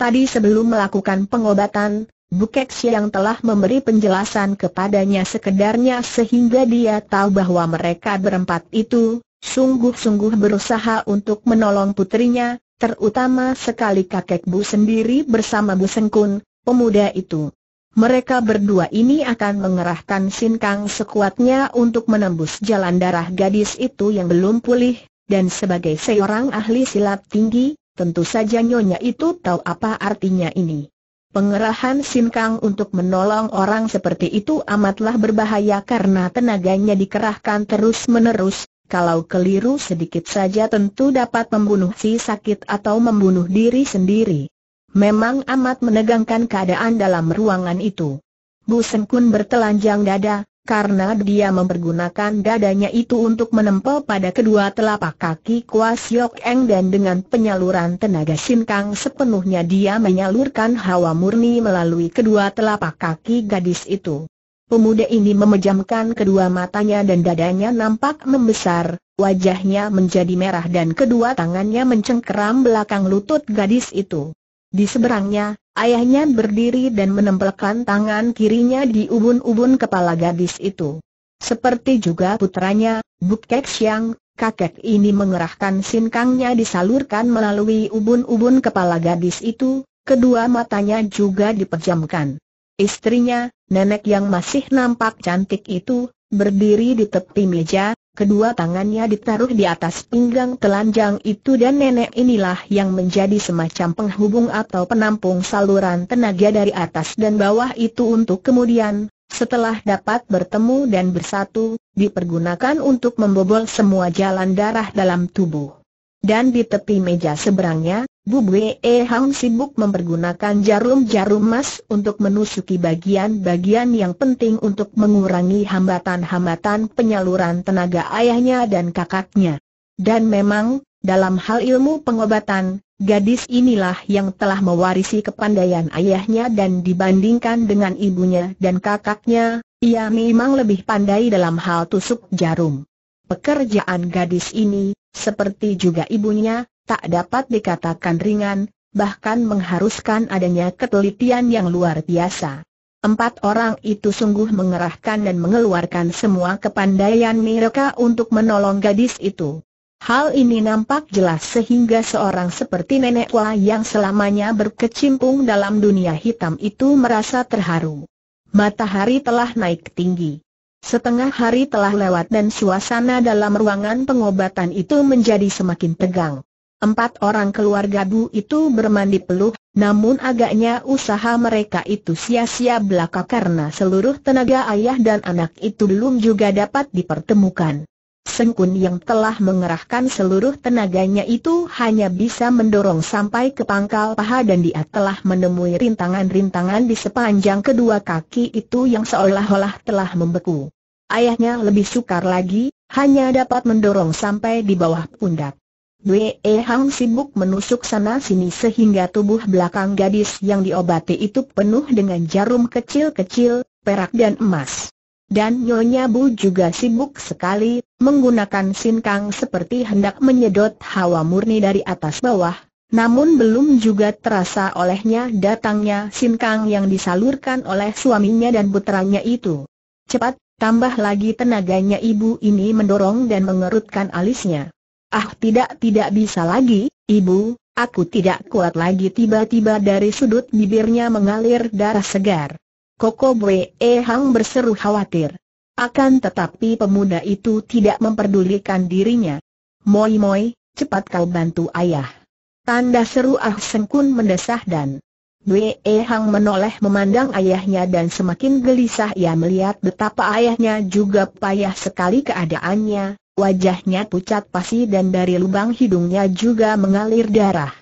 Tadi sebelum melakukan pengobatan, Bukek yang telah memberi penjelasan kepadanya sekedarnya sehingga dia tahu bahwa mereka berempat itu, sungguh-sungguh berusaha untuk menolong putrinya, terutama sekali kakek Bu sendiri bersama Bu Sengkun, pemuda itu. Mereka berdua ini akan mengerahkan sinkang sekuatnya untuk menembus jalan darah gadis itu yang belum pulih, dan sebagai seorang ahli silat tinggi, tentu saja nyonya itu tahu apa artinya ini. Pengerahan sinkang untuk menolong orang seperti itu amatlah berbahaya karena tenaganya dikerahkan terus-menerus, kalau keliru sedikit saja tentu dapat membunuh si sakit atau membunuh diri sendiri. Memang amat menegangkan keadaan dalam ruangan itu. Bu Sengkun bertelanjang dada, karena dia mempergunakan dadanya itu untuk menempel pada kedua telapak kaki Kuas Yok Eng dan dengan penyaluran tenaga sinkang sepenuhnya dia menyalurkan hawa murni melalui kedua telapak kaki gadis itu. Pemuda ini memejamkan kedua matanya dan dadanya nampak membesar, wajahnya menjadi merah dan kedua tangannya mencengkeram belakang lutut gadis itu. Di seberangnya, ayahnya berdiri dan menempelkan tangan kirinya di ubun-ubun kepala gadis itu. Seperti juga putranya, Buk Kek Siang, kakek ini mengerahkan sinkangnya disalurkan melalui ubun-ubun kepala gadis itu, kedua matanya juga dipejamkan. Istrinya, nenek yang masih nampak cantik itu, berdiri di tepi meja, kedua tangannya ditaruh di atas pinggang telanjang itu dan nenek inilah yang menjadi semacam penghubung atau penampung saluran tenaga dari atas dan bawah itu untuk kemudian, setelah dapat bertemu dan bersatu, dipergunakan untuk membobol semua jalan darah dalam tubuh. Dan di tepi meja seberangnya, Bu Bwe Hang sibuk mempergunakan jarum-jarum emas untuk menusuki bagian-bagian yang penting untuk mengurangi hambatan-hambatan penyaluran tenaga ayahnya dan kakaknya. Dan memang, dalam hal ilmu pengobatan, Gadis inilah yang telah mewarisi kepandaian ayahnya dan dibandingkan dengan ibunya dan kakaknya, ia memang lebih pandai dalam hal tusuk jarum. Pekerjaan gadis ini, seperti juga ibunya, tak dapat dikatakan ringan, bahkan mengharuskan adanya ketelitian yang luar biasa. Empat orang itu sungguh mengerahkan dan mengeluarkan semua kepandaian mereka untuk menolong gadis itu. Hal ini nampak jelas sehingga seorang seperti nenek tua yang selamanya berkecimpung dalam dunia hitam itu merasa terharu. Matahari telah naik tinggi. Setengah hari telah lewat dan suasana dalam ruangan pengobatan itu menjadi semakin tegang. Empat orang keluarga Bu itu bermandi peluh, namun agaknya usaha mereka itu sia-sia belaka karena seluruh tenaga ayah dan anak itu belum juga dapat dipertemukan. Sengkun yang telah mengerahkan seluruh tenaganya itu hanya bisa mendorong sampai ke pangkal paha dan dia telah menemui rintangan-rintangan di sepanjang kedua kaki itu yang seolah-olah telah membeku. Ayahnya lebih sukar lagi, hanya dapat mendorong sampai di bawah pundak. Dwe Hang sibuk menusuk sana-sini sehingga tubuh belakang gadis yang diobati itu penuh dengan jarum kecil-kecil, perak dan emas. Dan Nyonya Bu juga sibuk sekali, menggunakan sinkang seperti hendak menyedot hawa murni dari atas bawah, namun belum juga terasa olehnya datangnya sinkang yang disalurkan oleh suaminya dan putranya itu. Cepat, tambah lagi tenaganya ibu ini mendorong dan mengerutkan alisnya. Ah tidak tidak bisa lagi, ibu, aku tidak kuat lagi tiba-tiba dari sudut bibirnya mengalir darah segar. Koko Bwe E Hang berseru khawatir. Akan tetapi pemuda itu tidak memperdulikan dirinya. Moi moi, cepat kau bantu ayah. Tanda seru Ah Seng Kun mendesah dan Bwe E Hang menoleh memandang ayahnya dan semakin gelisah ia melihat betapa ayahnya juga payah sekali keadaannya, wajahnya pucat pasi dan dari lubang hidungnya juga mengalir darah.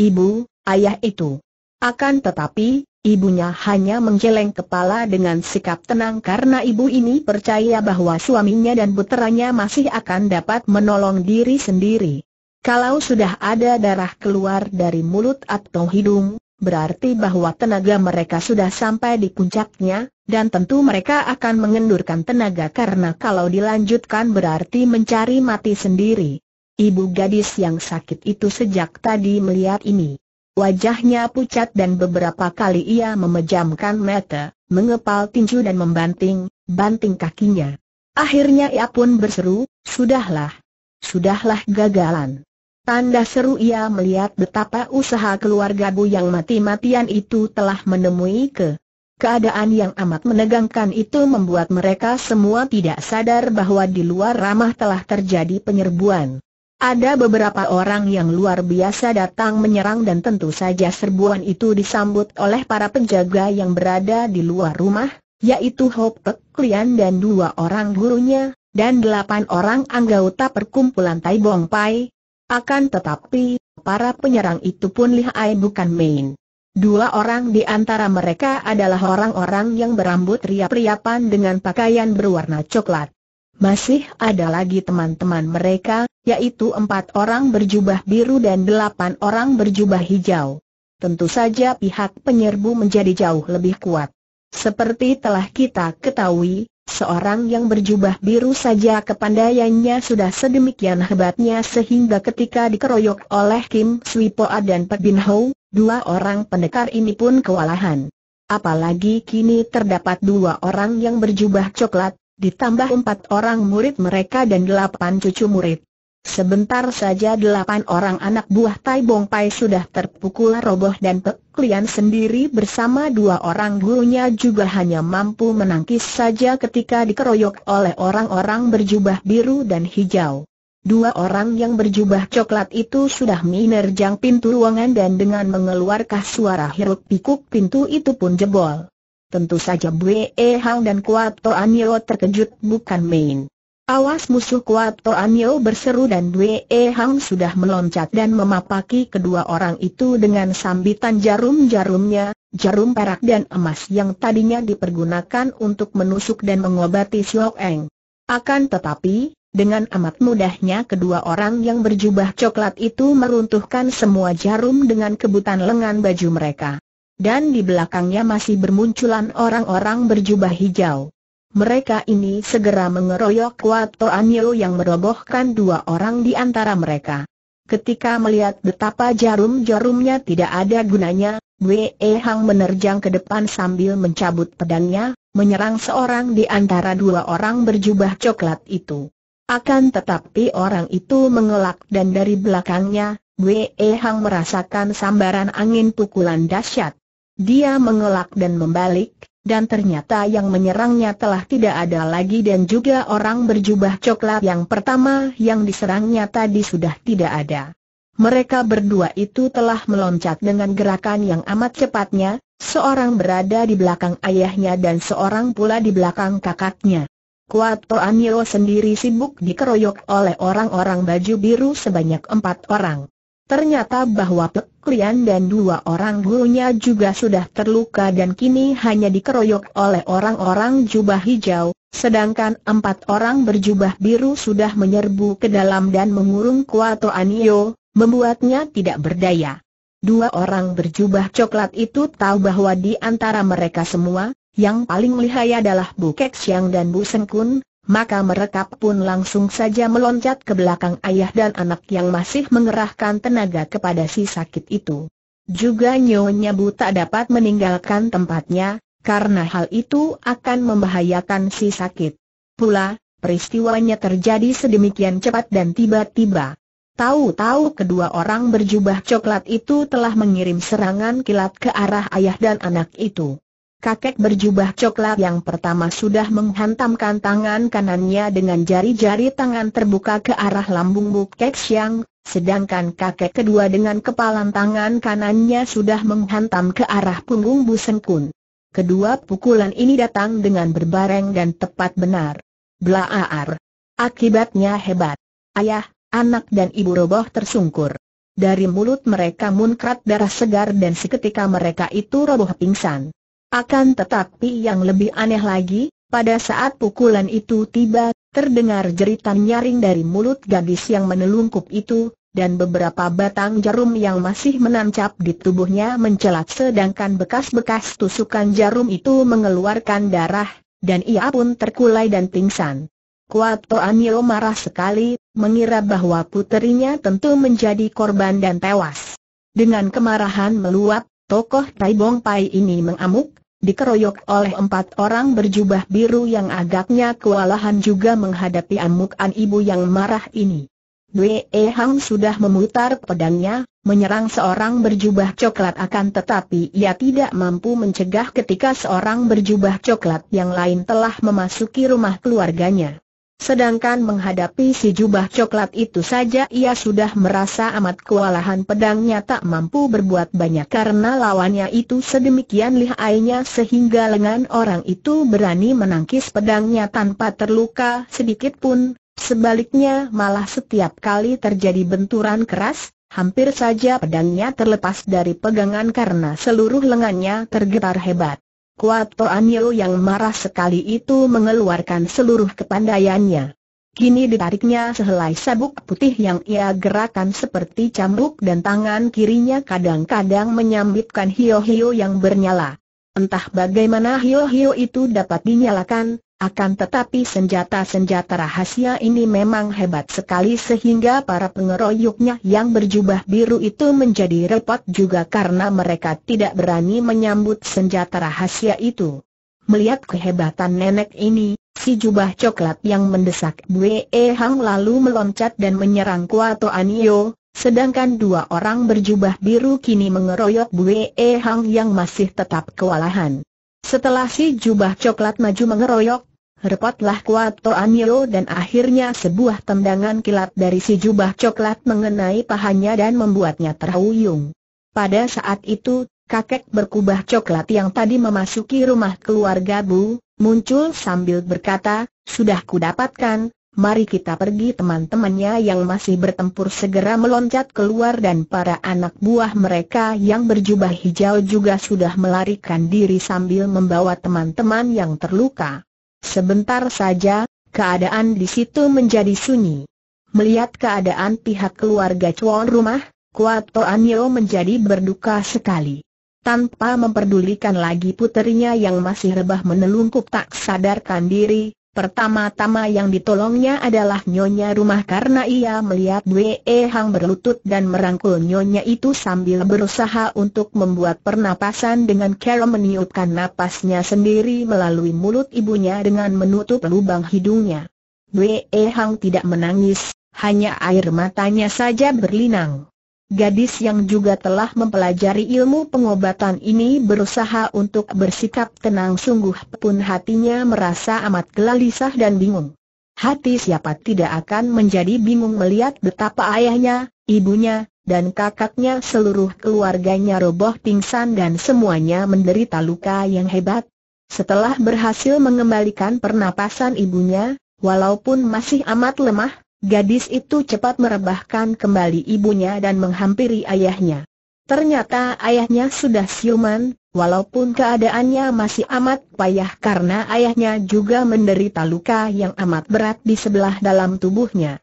Ibu, ayah itu. Akan tetapi, Ibunya hanya menggeleng kepala dengan sikap tenang karena ibu ini percaya bahwa suaminya dan puteranya masih akan dapat menolong diri sendiri. Kalau sudah ada darah keluar dari mulut atau hidung, berarti bahwa tenaga mereka sudah sampai di puncaknya, dan tentu mereka akan mengendurkan tenaga karena kalau dilanjutkan berarti mencari mati sendiri. Ibu gadis yang sakit itu sejak tadi melihat ini. Wajahnya pucat dan beberapa kali ia memejamkan mata, mengepal tinju dan membanting, banting kakinya. Akhirnya ia pun berseru, sudahlah. Sudahlah gagalan. Tanda seru ia melihat betapa usaha keluarga Bu yang mati-matian itu telah menemui ke Keadaan yang amat menegangkan itu membuat mereka semua tidak sadar bahwa di luar ramah telah terjadi penyerbuan. Ada beberapa orang yang luar biasa datang menyerang dan tentu saja serbuan itu disambut oleh para penjaga yang berada di luar rumah, yaitu Hop Pek Klian dan dua orang gurunya, dan delapan orang anggota perkumpulan Tai Bong Pai. Akan tetapi, para penyerang itu pun lihai bukan main. Dua orang di antara mereka adalah orang-orang yang berambut riap-riapan dengan pakaian berwarna coklat. Masih ada lagi teman-teman mereka, yaitu empat orang berjubah biru dan delapan orang berjubah hijau. Tentu saja pihak penyerbu menjadi jauh lebih kuat. Seperti telah kita ketahui, seorang yang berjubah biru saja kepandaiannya sudah sedemikian hebatnya sehingga ketika dikeroyok oleh Kim Sui Poa dan Pak Bin Ho, dua orang pendekar ini pun kewalahan. Apalagi kini terdapat dua orang yang berjubah coklat, ditambah empat orang murid mereka dan delapan cucu murid. Sebentar saja delapan orang anak buah Tai Bong Pai sudah terpukul roboh dan Pek Klian sendiri bersama dua orang gurunya juga hanya mampu menangkis saja ketika dikeroyok oleh orang-orang berjubah biru dan hijau. Dua orang yang berjubah coklat itu sudah menerjang pintu ruangan dan dengan mengeluarkan suara hiruk pikuk pintu itu pun jebol. Tentu saja Bue E Hang dan Kuat Toanyo terkejut bukan main. Awas musuh kuat Toanyo berseru dan Dwe E Hang sudah meloncat dan memapaki kedua orang itu dengan sambitan jarum-jarumnya, jarum perak dan emas yang tadinya dipergunakan untuk menusuk dan mengobati Siok Eng. Akan tetapi, dengan amat mudahnya kedua orang yang berjubah coklat itu meruntuhkan semua jarum dengan kebutan lengan baju mereka. Dan di belakangnya masih bermunculan orang-orang berjubah hijau. Mereka ini segera mengeroyok Kuat Toanyo yang merobohkan dua orang di antara mereka. Ketika melihat betapa jarum-jarumnya tidak ada gunanya, Wei Hang menerjang ke depan sambil mencabut pedangnya, menyerang seorang di antara dua orang berjubah coklat itu. Akan tetapi orang itu mengelak dan dari belakangnya, Wei Hang merasakan sambaran angin pukulan dahsyat. Dia mengelak dan membalik, dan ternyata yang menyerangnya telah tidak ada lagi dan juga orang berjubah coklat yang pertama yang diserangnya tadi sudah tidak ada. Mereka berdua itu telah meloncat dengan gerakan yang amat cepatnya, seorang berada di belakang ayahnya dan seorang pula di belakang kakaknya. Kuat Anyo sendiri sibuk dikeroyok oleh orang-orang baju biru sebanyak empat orang. Ternyata bahwa Peklian dan dua orang gurunya juga sudah terluka dan kini hanya dikeroyok oleh orang-orang jubah hijau, sedangkan empat orang berjubah biru sudah menyerbu ke dalam dan mengurung Kuato Anio, membuatnya tidak berdaya. Dua orang berjubah coklat itu tahu bahwa di antara mereka semua, yang paling lihai adalah Bu Kek Siang dan Bu Sengkun, maka mereka pun langsung saja meloncat ke belakang ayah dan anak yang masih mengerahkan tenaga kepada si sakit itu. Juga nyonya Bu tak dapat meninggalkan tempatnya, karena hal itu akan membahayakan si sakit. Pula, peristiwanya terjadi sedemikian cepat dan tiba-tiba. Tahu-tahu kedua orang berjubah coklat itu telah mengirim serangan kilat ke arah ayah dan anak itu. Kakek berjubah coklat yang pertama sudah menghantamkan tangan kanannya dengan jari-jari tangan terbuka ke arah lambung Bukek Siang, sedangkan kakek kedua dengan kepalan tangan kanannya sudah menghantam ke arah punggung Bu Sengkun. Kedua pukulan ini datang dengan berbareng dan tepat benar. Blaar. Akibatnya hebat. Ayah, anak dan ibu roboh tersungkur. Dari mulut mereka munkrat darah segar dan seketika mereka itu roboh pingsan. Akan tetapi yang lebih aneh lagi, pada saat pukulan itu tiba, terdengar jeritan nyaring dari mulut gadis yang menelungkup itu, dan beberapa batang jarum yang masih menancap di tubuhnya mencelat sedangkan bekas-bekas tusukan jarum itu mengeluarkan darah, dan ia pun terkulai dan pingsan. Kuato Anio marah sekali, mengira bahwa puterinya tentu menjadi korban dan tewas. Dengan kemarahan meluap, tokoh Tai Bong Pai ini mengamuk, dikeroyok oleh empat orang berjubah biru yang agaknya kewalahan juga menghadapi amukan ibu yang marah ini. Dwe E Hang sudah memutar pedangnya, menyerang seorang berjubah coklat akan tetapi ia tidak mampu mencegah ketika seorang berjubah coklat yang lain telah memasuki rumah keluarganya. Sedangkan menghadapi si jubah coklat itu saja ia sudah merasa amat kewalahan pedangnya tak mampu berbuat banyak karena lawannya itu sedemikian lihainya sehingga lengan orang itu berani menangkis pedangnya tanpa terluka sedikit pun, sebaliknya malah setiap kali terjadi benturan keras, hampir saja pedangnya terlepas dari pegangan karena seluruh lengannya tergetar hebat. Kuat Anyo yang marah sekali itu mengeluarkan seluruh kepandaiannya. Kini ditariknya sehelai sabuk putih yang ia gerakan seperti cambuk dan tangan kirinya kadang-kadang menyambitkan hio-hio yang bernyala. Entah bagaimana hio-hio itu dapat dinyalakan, akan tetapi senjata-senjata rahasia ini memang hebat sekali sehingga para pengeroyoknya yang berjubah biru itu menjadi repot juga karena mereka tidak berani menyambut senjata rahasia itu. Melihat kehebatan nenek ini, si jubah coklat yang mendesak Bue Hang lalu meloncat dan menyerang Kuato Anio, sedangkan dua orang berjubah biru kini mengeroyok Bue Hang yang masih tetap kewalahan. Setelah si jubah coklat maju mengeroyok, repotlah Kuato Anio dan akhirnya sebuah tendangan kilat dari si jubah coklat mengenai pahanya dan membuatnya terhuyung. Pada saat itu, kakek berkubah coklat yang tadi memasuki rumah keluarga Bu, muncul sambil berkata, sudah kudapatkan, mari kita pergi teman-temannya yang masih bertempur segera meloncat keluar dan para anak buah mereka yang berjubah hijau juga sudah melarikan diri sambil membawa teman-teman yang terluka. Sebentar saja, keadaan di situ menjadi sunyi. Melihat keadaan pihak keluarga Chuan rumah, Kuato Anyo menjadi berduka sekali. Tanpa memperdulikan lagi puterinya yang masih rebah menelungkup tak sadarkan diri, Pertama-tama yang ditolongnya adalah nyonya rumah karena ia melihat Bwe Hang berlutut dan merangkul nyonya itu sambil berusaha untuk membuat pernapasan dengan cara meniupkan napasnya sendiri melalui mulut ibunya dengan menutup lubang hidungnya. Bwe Hang tidak menangis, hanya air matanya saja berlinang. Gadis yang juga telah mempelajari ilmu pengobatan ini berusaha untuk bersikap tenang sungguh pun hatinya merasa amat gelisah dan bingung. Hati siapa tidak akan menjadi bingung melihat betapa ayahnya, ibunya, dan kakaknya seluruh keluarganya roboh pingsan dan semuanya menderita luka yang hebat. Setelah berhasil mengembalikan pernapasan ibunya, walaupun masih amat lemah, Gadis itu cepat merebahkan kembali ibunya dan menghampiri ayahnya. Ternyata ayahnya sudah siuman, walaupun keadaannya masih amat payah karena ayahnya juga menderita luka yang amat berat di sebelah dalam tubuhnya.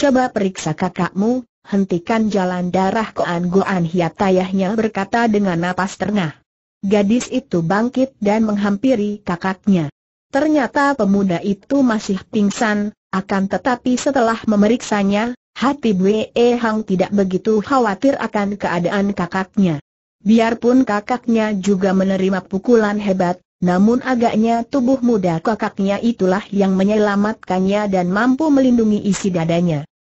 Coba periksa kakakmu, hentikan jalan darah Koan Goan Hiat ayahnya berkata dengan napas tengah. Gadis itu bangkit dan menghampiri kakaknya. Ternyata pemuda itu masih pingsan, akan tetapi setelah memeriksanya, hati Bwe Hang tidak begitu khawatir akan keadaan kakaknya. Biarpun kakaknya juga menerima pukulan hebat, namun agaknya tubuh muda kakaknya itulah yang menyelamatkannya dan mampu melindungi isi dadanya.